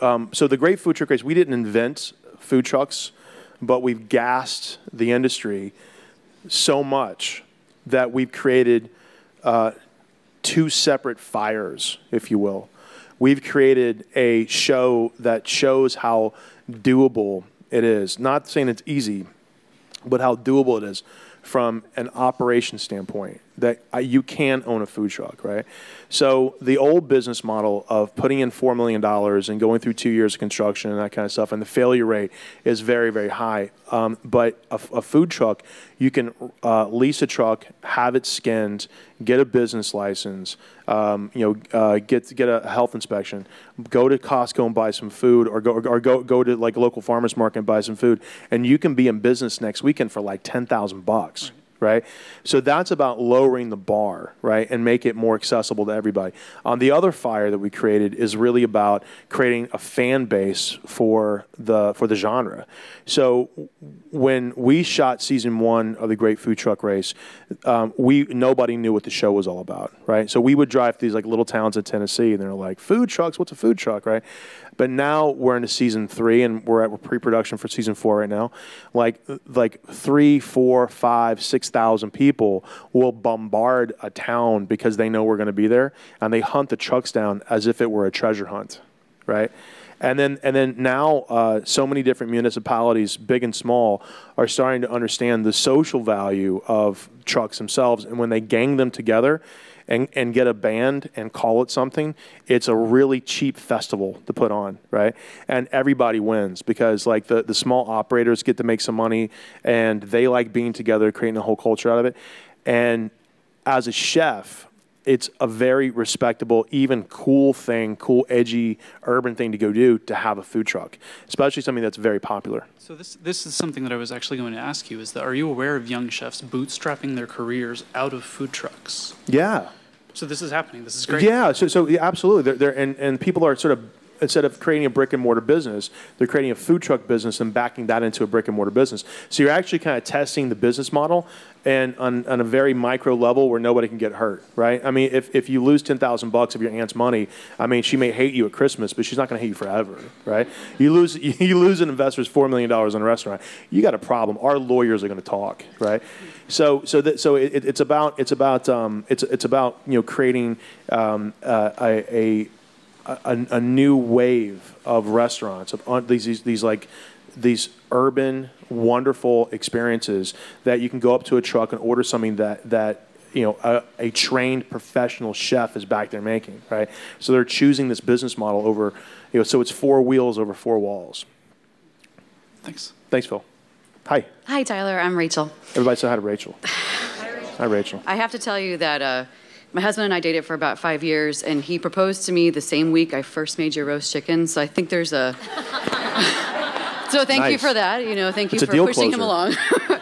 Speaker 2: um, so the great food truck race, we didn't invent food trucks, but we've gassed the industry so much that we've created uh, two separate fires, if you will. We've created a show that shows how doable it is. Not saying it's easy, but how doable it is from an operation standpoint that I, you can own a food truck, right? So the old business model of putting in four million dollars and going through two years of construction and that kind of stuff, and the failure rate is very, very high. Um, but a, a, food truck, you can uh, lease a truck, have it skinned, get a business license, um, you know, uh, get get a health inspection, go to Costco and buy some food, or go or go go to like a local farmers market and buy some food, and you can be in business next weekend for like ten thousand bucks. Right right? So that's about lowering the bar, right, and make it more accessible to everybody. On the other fire that we created is really about creating a fan base for the for the genre. So when we shot season one of the Great Food Truck Race, um, we nobody knew what the show was all about, right? So we would drive through these like little towns in Tennessee, and they're like, "Food trucks? What's a food truck?" Right? But now we're into season three, and we're at pre-production for season four right now. Like like three, four, five, six thousand people will bombard a town because they know we're going to be there, and they hunt the trucks down as if it were a treasure hunt, right? And then, and then now, uh, so many different municipalities, big and small, are starting to understand the social value of trucks themselves. And when they gang them together, and, and get a band and call it something, it's a really cheap festival to put on, right? And everybody wins because like the, the small operators get to make some money and they like being together, creating a whole culture out of it. And as a chef, it's a very respectable, even cool thing, cool, edgy, urban thing to go do to have a food truck, especially something that's very popular.
Speaker 5: So this this is something that I was actually going to ask you: is that are you aware of young chefs bootstrapping their careers out of food trucks?
Speaker 2: Yeah.
Speaker 5: So this is happening. This is great.
Speaker 2: Yeah. So so yeah, absolutely. They're, they're, and and people are sort of instead of creating a brick and mortar business, they're creating a food truck business and backing that into a brick and mortar business. So you're actually kind of testing the business model and on, on a very micro level where nobody can get hurt, right? I mean, if, if you lose 10,000 bucks of your aunt's money, I mean, she may hate you at Christmas, but she's not going to hate you forever, right? You lose, <laughs> you lose an investor's $4 million in a restaurant. You got a problem. Our lawyers are going to talk, right? So, so, that, so it, it's about, it's about, um, it's, it's about, you know, creating um, uh, a, a a, a, new wave of restaurants of these, these, these like these urban wonderful experiences that you can go up to a truck and order something that that you know a, a, trained professional chef is back there making right? So they're choosing this business model over you know so it's four wheels over four walls.
Speaker 5: Thanks.
Speaker 2: Thanks phil. Hi.
Speaker 6: Hi tyler. I'm rachel.
Speaker 2: Everybody say hi to rachel hi <sighs> rachel, hi, rachel.
Speaker 6: i have to tell you that uh, my husband and I dated for about five years, and he proposed to me the same week I first made your roast chicken. So I think there's a. <laughs> so thank nice. you for that. You know, thank you
Speaker 2: it's
Speaker 6: for pushing
Speaker 2: closer.
Speaker 6: him along. <laughs>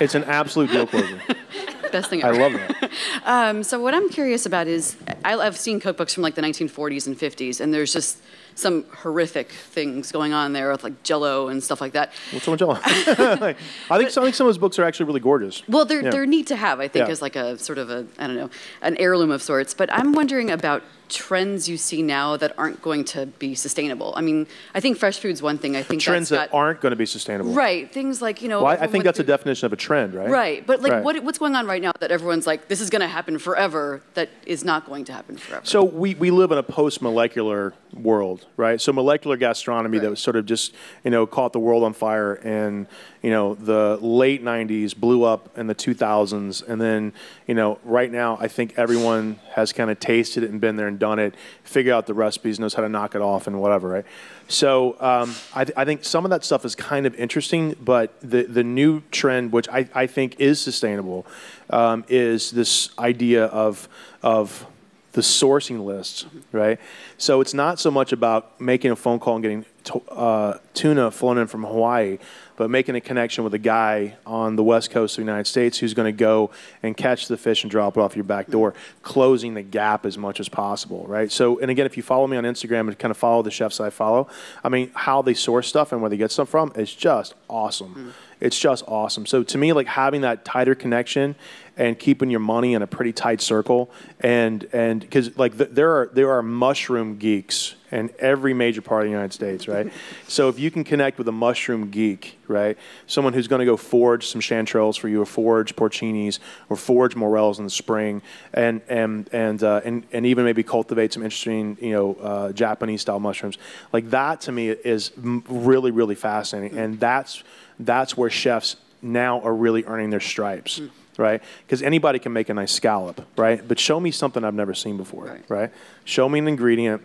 Speaker 2: it's an absolute deal closer. <laughs>
Speaker 6: Best thing
Speaker 2: ever. I love it.
Speaker 6: Um, so what I'm curious about is I, I've seen cookbooks from like the 1940s and 50s, and there's just some horrific things going on there with like Jello and stuff like that.
Speaker 2: What's with Jello? <laughs> I think I think some of those books are actually really gorgeous.
Speaker 6: Well, they're yeah. they're neat to have. I think yeah. as like a sort of a I don't know an heirloom of sorts. But I'm wondering about trends you see now that aren't going to be sustainable? I mean, I think fresh food's one thing. I think
Speaker 2: trends
Speaker 6: that
Speaker 2: got, aren't going to be sustainable.
Speaker 6: Right. Things like you know.
Speaker 2: Well, I think that's a definition of a trend, right?
Speaker 6: Right. But like, right. what, what's going on right now that everyone's like, this is going to happen forever? That is not going to happen forever.
Speaker 2: So we, we live in a post molecular world, right? So molecular gastronomy right. that was sort of just you know caught the world on fire and you know, the late 90s blew up in the 2000s. And then, you know, right now, I think everyone has kind of tasted it and been there and done it, figure out the recipes, knows how to knock it off and whatever, right? So um, I, th- I, think some of that stuff is kind of interesting, but the, the new trend, which I, I think is sustainable, um, is this idea of, of the sourcing list, right? So it's not so much about making a phone call and getting uh, tuna flown in from Hawaii, but making a connection with a guy on the west coast of the United States who's going to go and catch the fish and drop it off your back door, closing the gap as much as possible, right? So, and again, if you follow me on Instagram and kind of follow the chefs I follow, I mean, how they source stuff and where they get stuff from is just awesome. Mm. It's just awesome. So to me, like having that tighter connection and keeping your money in a pretty tight circle, and and because like the, there are there are mushroom geeks in every major part of the United States, right? <laughs> so if you can connect with a mushroom geek, right, someone who's going to go forage some chanterelles for you, or forage porcinis, or forage morels in the spring, and and and uh, and, and even maybe cultivate some interesting, you know, uh, Japanese style mushrooms, like that to me is really really fascinating, and that's that's where chefs now are really earning their stripes. Mm right? Because anybody can make a nice scallop, right? But show me something I've never seen before, right? right? Show me an ingredient.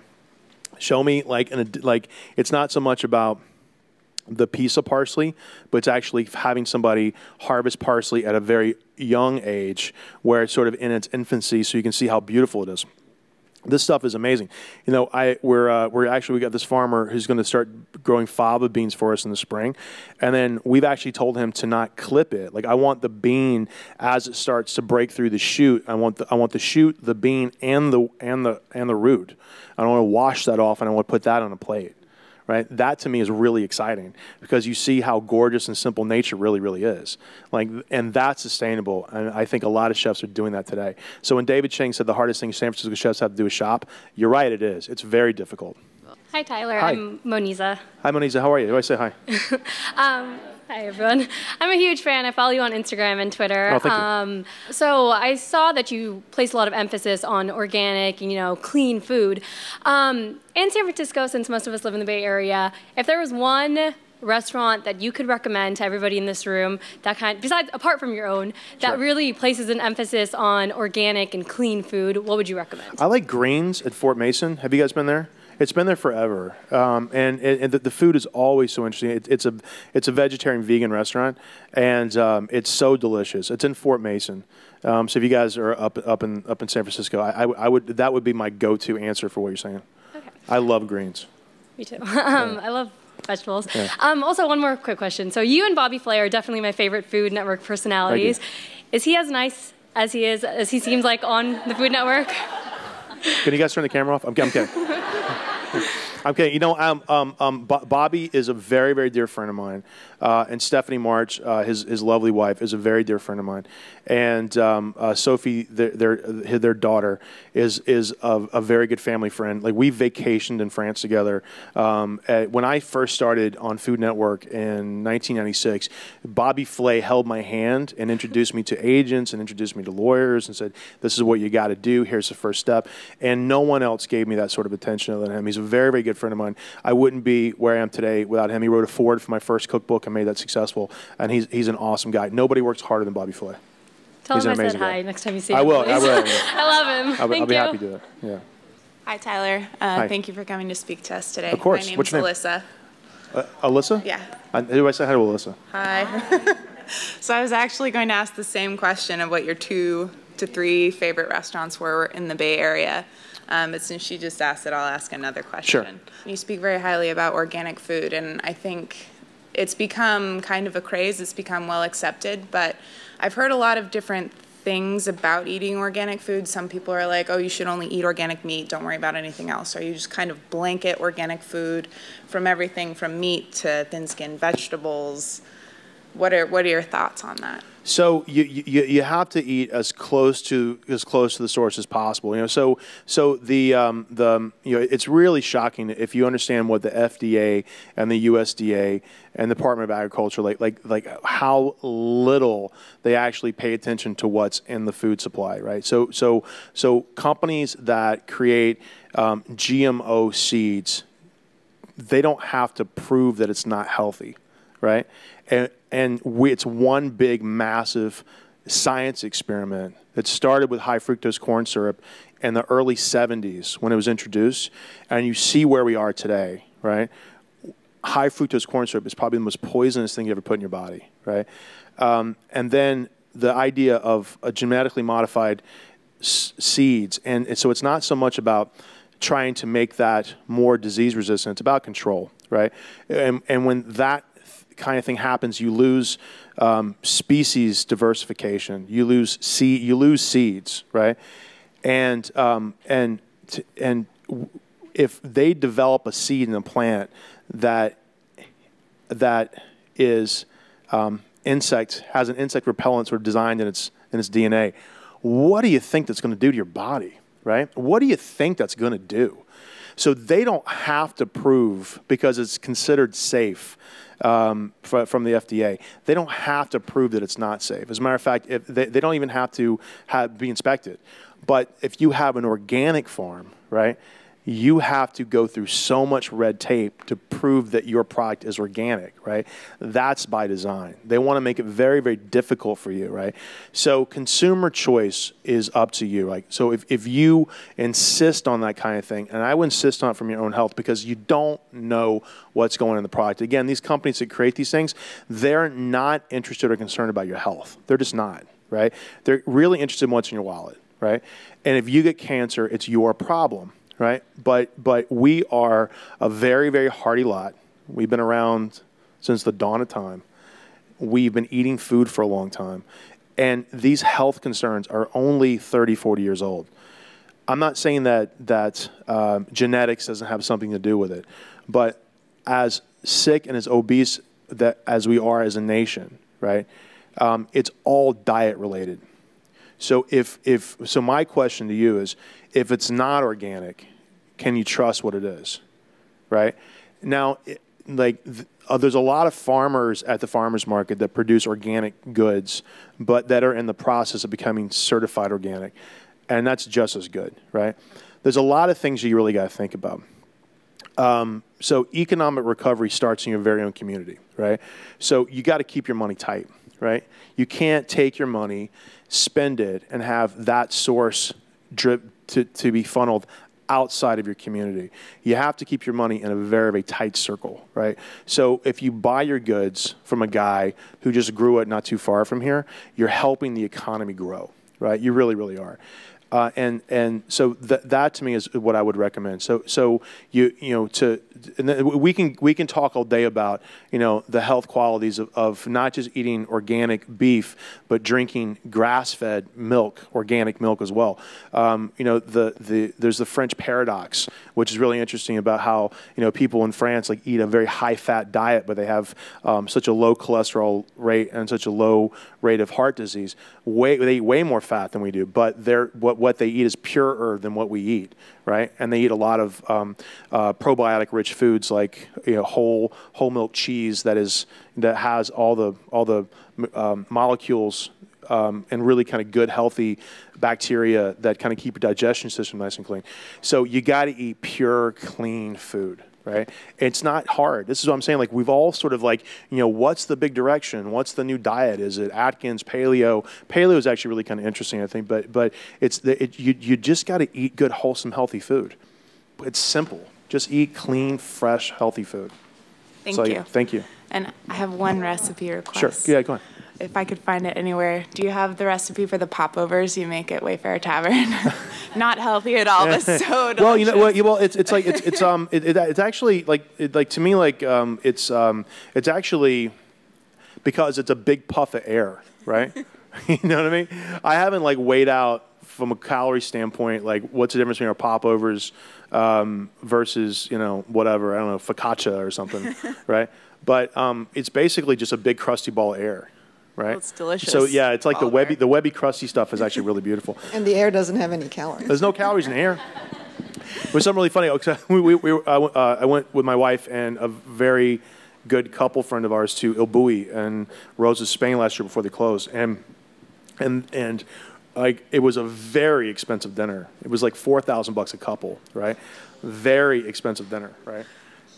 Speaker 2: Show me like an like it's not so much about the piece of parsley, but it's actually having somebody harvest parsley at a very young age where it's sort of in its infancy so you can see how beautiful it is this stuff is amazing. You know, I we're uh, we're actually we got this farmer who's going to start growing fava beans for us in the spring, and then we've actually told him to not clip it. Like I want the bean as it starts to break through the shoot. I want the I want the shoot, the bean, and the and the and the root. I don't want to wash that off, and I want to put that on a plate right? That to me is really exciting because you see how gorgeous and simple nature really, really is. Like, and that's sustainable. And I think a lot of chefs are doing that today. So when David Chang said the hardest thing San Francisco chefs have to do is shop, you're right, it is. It's very difficult.
Speaker 7: Hi, Tyler.
Speaker 2: Hi.
Speaker 7: I'm Moniza.
Speaker 2: Hi, Moniza. How are you? Do I say hi? <laughs>
Speaker 7: um, Hi everyone. <laughs> I'm a huge fan. I follow you on Instagram and Twitter.
Speaker 2: Oh, thank you. Um,
Speaker 7: so I saw that you place a lot of emphasis on organic and you know clean food. Um, in San Francisco, since most of us live in the Bay Area, if there was one restaurant that you could recommend to everybody in this room that kind besides apart from your own that
Speaker 2: Sure.
Speaker 7: really places an emphasis on organic and clean food what would you recommend
Speaker 2: I like Greens at Fort Mason. Have you guys been there? It's been there forever, um, and, and the, the food is always so interesting. It, it's a it's a vegetarian vegan restaurant, and um, it's so delicious. It's in Fort Mason. Um, so if you guys are up up in up in San Francisco, I, I, I would that would be my go-to answer for what you're saying.
Speaker 7: Okay.
Speaker 2: I love greens.
Speaker 7: Me too. <laughs> um, I love vegetables. Um, also, one more quick question. So, you and Bobby Flay are definitely my favorite Food Network personalities. Is he as nice as he is, as he seems like on the Food Network?
Speaker 2: Can you guys turn the camera off? I'm, I'm kidding. <laughs> I'm kidding. You know, um, um, um, Bobby is a very, very dear friend of mine, uh, and Stephanie March, uh, his his lovely wife, is a very dear friend of mine, and um, uh, Sophie, their, their their daughter, is is a, a very good family friend. Like we vacationed in France together. Um, at, when I first started on Food Network in 1996, Bobby Flay held my hand and introduced me to agents and introduced me to lawyers and said, "This is what you got to do. Here's the first step." And no one else gave me that sort of attention other than him. He's a very, very good friend of mine. I wouldn't be where I am today without him. He wrote a forward for my first cookbook and made that successful. And he's he's an awesome guy. Nobody works harder than Bobby Flay.
Speaker 7: Tell
Speaker 2: He's
Speaker 7: him I said
Speaker 2: amazing
Speaker 7: hi
Speaker 2: guy.
Speaker 7: next time you see
Speaker 2: I
Speaker 7: him.
Speaker 2: will. I
Speaker 7: please.
Speaker 2: will. <laughs>
Speaker 7: I love him.
Speaker 2: I'll,
Speaker 7: Thank
Speaker 2: I'll be
Speaker 7: you.
Speaker 2: happy to do that. Yeah.
Speaker 8: Hi, Tyler. Uh,
Speaker 2: Hi.
Speaker 8: Thank you for coming to speak to us today.
Speaker 2: Of course.
Speaker 8: My name's
Speaker 2: What's your name?
Speaker 8: Alyssa.
Speaker 2: Uh, Alyssa?
Speaker 8: Yeah.
Speaker 2: Uh, who do I say hi to, Alyssa?
Speaker 8: Hi. <laughs> so I was actually going to ask the same question of what your two to three favorite restaurants were in the Bay Area. Um, but since she just asked it, I'll ask another question.
Speaker 2: Sure.
Speaker 8: You speak very highly about organic food, and I think it's become kind of a craze. It's become well accepted, but I've heard a lot of different things about eating organic food. Some people are like, oh, you should only eat organic meat, don't worry about anything else. Or you just kind of blanket organic food from everything from meat to thin skinned vegetables. What are, what are your thoughts on that?
Speaker 2: So you, you you have to eat as close to as close to the source as possible. You know, so so the um, the you know it's really shocking if you understand what the FDA and the USDA and the Department of Agriculture like like like how little they actually pay attention to what's in the food supply, right? So so so companies that create um, GMO seeds they don't have to prove that it's not healthy, right? And and we, it's one big massive science experiment that started with high fructose corn syrup in the early 70s when it was introduced, and you see where we are today, right? High fructose corn syrup is probably the most poisonous thing you ever put in your body, right? Um, and then the idea of genetically modified seeds, and, and so it's not so much about trying to make that more disease resistant. It's about control, right? And, and when that th- kind of thing happens, you lose um, species diversification. You lose seed. You lose seeds, right? And um, and and if they develop a seed in a plant that that is um, insect has an insect repellent sort of designed in its in its DNA, what do you think that's going to do to your body, right? What do you think that's going to do? So they don't have to prove because it's considered safe um, fr- from the FDA. They don't have to prove that it's not safe. As a matter of fact, they, they don't even have to have, be inspected. But if you have an organic farm, right, you have to go through so much red tape to prove that your product is organic, right? That's by design. They want to make it very, very difficult for you, right? So consumer choice is up to you. Like, so if, if you insist on that kind of thing, and I would insist on it from your own health because you don't know what's going in the product. Again, these companies that create these things, they're not interested or concerned about your health. They're just not, right? They're really interested in what's in your wallet, right? And if you get cancer, it's your problem right? But but we are a very very hardy lot. We've been around since the dawn of time. We've been eating food for a long time. And these health concerns are only 30, 40 years old. I'm not saying that that um, genetics doesn't have something to do with it, but as sick and as obese that as we are as a nation, right? Um, it's all diet related. So if if so, my question to you is, if it's not organic, can you trust what it is, right? Now, it, like th- uh, there's a lot of farmers at the farmers market that produce organic goods, but that are in the process of becoming certified organic, and that's just as good, right? There's a lot of things you really got to think about. Um, so economic recovery starts in your very own community, right? So you got to keep your money tight, right? You can't take your money, spend it, and have that source drip to, to be funneled outside of your community. You have to keep your money in a very, very tight circle, right? So if you buy your goods from a guy who just grew it not too far from here, you're helping the economy grow, right? You really, really are. Uh, and and so th- that to me is what I would recommend. So so you you know to we can we can talk all day about you know the health qualities of, of not just eating organic beef but drinking grass-fed milk, organic milk as well. Um, you know the the there's the French paradox, which is really interesting about how you know people in France like eat a very high-fat diet, but they have um, such a low cholesterol rate and such a low rate of heart disease. Way they eat way more fat than we do, but they're what what they eat is purer than what we eat, right? And they eat a lot of um, uh, probiotic-rich foods like you know, whole whole milk cheese that is that has all the all the um, molecules um, and really kind of good healthy bacteria that kind of keep your digestion system nice and clean. So you got to eat pure, clean food right? It's not hard. This is what I'm saying. Like we've all sort of like, you know, what's the big direction? What's the new diet? Is it Atkins, paleo? Paleo is actually really kind of interesting, I think. But but it's the, it, you you just got to eat good, wholesome, healthy food. It's simple. Just eat clean, fresh, healthy food.
Speaker 8: Thank
Speaker 2: So,
Speaker 8: you.
Speaker 2: Thank you.
Speaker 8: And I have one recipe request.
Speaker 2: Sure. Yeah, go on.
Speaker 8: If I could find it anywhere. Do you have the recipe for the popovers you make at Wayfare Tavern? <laughs> Not healthy at all, but <laughs> so delicious.
Speaker 2: well, you know, well, you- well, it's it's like it's it's um it, it, it's actually like it, like to me like um it's um it's actually because it's a big puff of air, right? <laughs> you know what I mean? I haven't like weighed out from a calorie standpoint like what's the difference between our popovers um, versus you know whatever I don't know focaccia or something, right? But um, it's basically just a big crusty ball of air. Right.
Speaker 8: Well, it's delicious.
Speaker 2: So yeah, it's like the webby,
Speaker 8: air.
Speaker 2: the webby, crusty stuff is actually really beautiful. <laughs>
Speaker 1: And the air doesn't have any calories.
Speaker 2: There's no calories in air. It was something really funny. because <laughs> We, we, we, I, went, uh, I went with my wife and a very good couple friend of ours to El Bulli and Roses, Spain last year before they closed. And, and, and like, it was a very expensive dinner. It was like 4,000 bucks a couple, right? Very expensive dinner, right?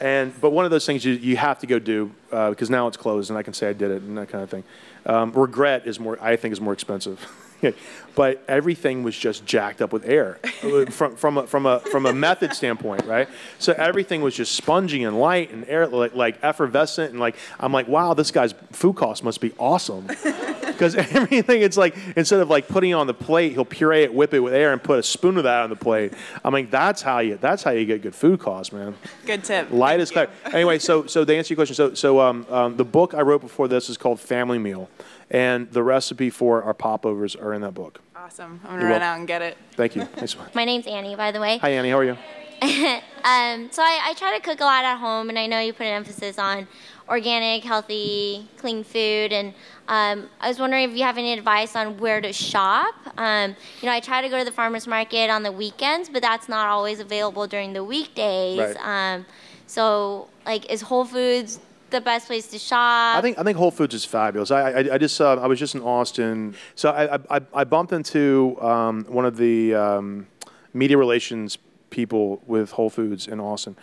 Speaker 2: And, but one of those things you, you have to go do uh, because now it's closed and I can say I did it and that kind of thing. Um, regret is more, I think, is more expensive. <laughs> <laughs> but everything was just jacked up with air <laughs> from, from, a, from, a, from a method standpoint, right? So everything was just spongy and light and air, like, like effervescent. And like, I'm like, wow, this guy's food cost must be awesome. <laughs> Because everything, it's like, instead of like putting it on the plate, he'll puree it, whip it with air, and put a spoon of that on the plate. I'm like, that's how you, that's how you get good food costs, man.
Speaker 8: Good tip.
Speaker 2: Light
Speaker 8: Thank you.
Speaker 2: clear. Anyway, so so to answer your question, so so um, um, the book I wrote before this is called Family Meal, and the recipe for our popovers are in that book.
Speaker 8: Awesome. I'm gonna run
Speaker 2: welcome.
Speaker 8: out and get it.
Speaker 2: Thank you. <laughs> Thanks so much.
Speaker 9: My name's Annie, by the way.
Speaker 2: Hi Annie, how are you? <laughs>
Speaker 9: Um, so I, I try to cook a lot at home, and I know you put an emphasis on organic, healthy, clean food. And um, I was wondering if you have any advice on where to shop. Um, you know, I try to go to the farmers market on the weekends, but that's not always available during the weekdays.
Speaker 2: Right.
Speaker 9: Um, so, like, is Whole Foods the best place to shop?
Speaker 2: I think I think Whole Foods is fabulous. I I, I just uh, I was just in Austin, so I I, I bumped into um, one of the um, media relations people with Whole Foods in Austin,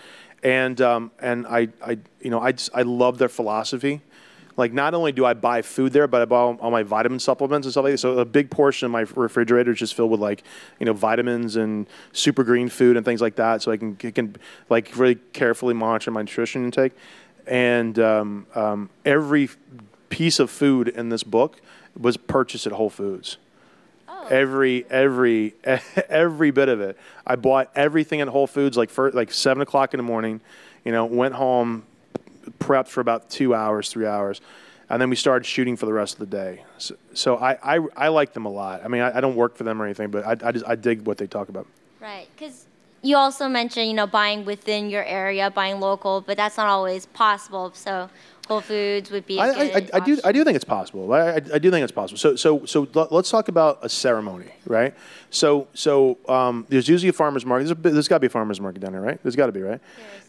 Speaker 2: and um, and I I you know I just, I love their philosophy. Like not only do I buy food there, but I buy all my vitamin supplements and stuff like that. So a big portion of my refrigerator is just filled with like, you know, vitamins and super green food and things like that. So I can, can like really carefully monitor my nutrition intake and um, um, every piece of food in this book was purchased at Whole Foods.
Speaker 9: Oh.
Speaker 2: Every every <laughs> every bit of it. I bought everything at Whole Foods like for like seven o'clock in the morning. You know, went home, prepped for about two hours, three hours, and then we started shooting for the rest of the day. So, so I, I I like them a lot. I mean, I, I don't work for them or anything, but I I, just, I dig what they talk about.
Speaker 9: Right, because you also mentioned, you know, buying within your area, buying local, but that's not always possible. So Foods would be. I, I,
Speaker 2: I, do. I do think it's possible. I, I, do think it's possible. So, so, so let's talk about a ceremony, right? So, so um, there's usually a farmers market. There's, there's got to be a farmers market down there, right? There's got to be, right?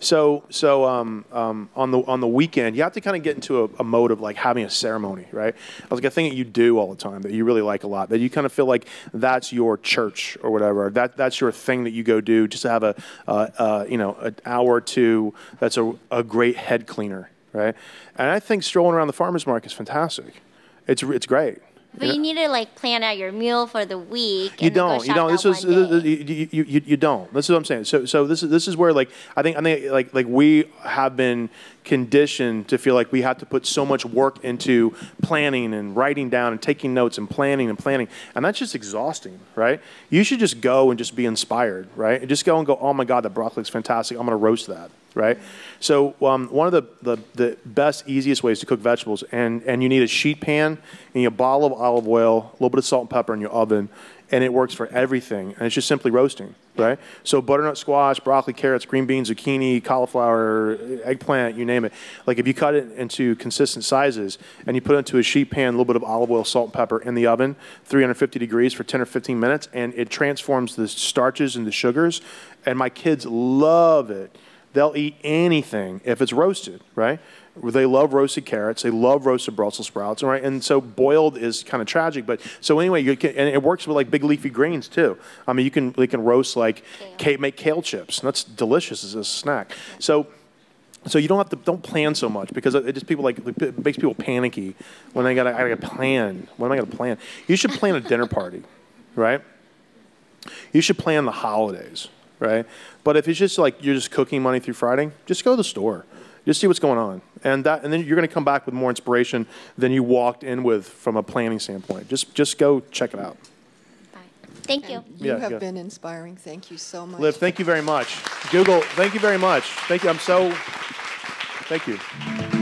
Speaker 2: So, so um, um, on the on the weekend, you have to kind of get into a, a, mode of like having a ceremony, right? Like a thing that you do all the time that you really like a lot. That you kind of feel like that's your church or whatever. That that's your thing that you go do just to have a uh, uh, you know an hour or two. That's a, a great head cleaner right? And I think strolling around the farmers market is fantastic. It's it's great.
Speaker 9: But you, know? you need to like plan out your meal for the week.
Speaker 2: You don't. You don't. This is you, you, you, you don't. This is what I'm saying. So so this is this is where like I think I think like like we have been conditioned to feel like we have to put so much work into planning and writing down and taking notes and planning and planning and that's just exhausting right you should just go and just be inspired right and just go and go oh my god the broccoli is fantastic i'm going to roast that right so um, one of the, the, the best easiest ways to cook vegetables and, and you need a sheet pan and a bottle of olive oil a little bit of salt and pepper in your oven and it works for everything. And it's just simply roasting, right? So butternut squash, broccoli, carrots, green beans, zucchini, cauliflower, eggplant, you name it. Like if you cut it into consistent sizes and you put it into a sheet pan, a little bit of olive oil, salt, and pepper in the oven, 350 degrees for 10 or 15 minutes, and it transforms the starches into sugars. And my kids love it. They'll eat anything if it's roasted, right? They love roasted carrots. They love roasted Brussels sprouts, right? And so boiled is kind of tragic, but so anyway, you can, and it works with like big leafy greens too. I mean, you can you can roast like kale. make kale chips, and that's delicious as a snack. So. So you don't have to don't plan so much because it just people like it makes people panicky when they got I got to plan. What am I going to plan? You should plan a dinner party, right? You should plan the holidays, right? But if it's just like you're just cooking Monday through Friday, just go to the store just see what's going on. And, that, and then you're going to come back with more inspiration than you walked in with from a planning standpoint. Just, just go check it out.
Speaker 9: Thank you.
Speaker 1: And you yeah, have yeah. been inspiring. Thank you so much.
Speaker 2: Liv, thank you very much. Google, thank you very much. Thank you. I'm so, thank you.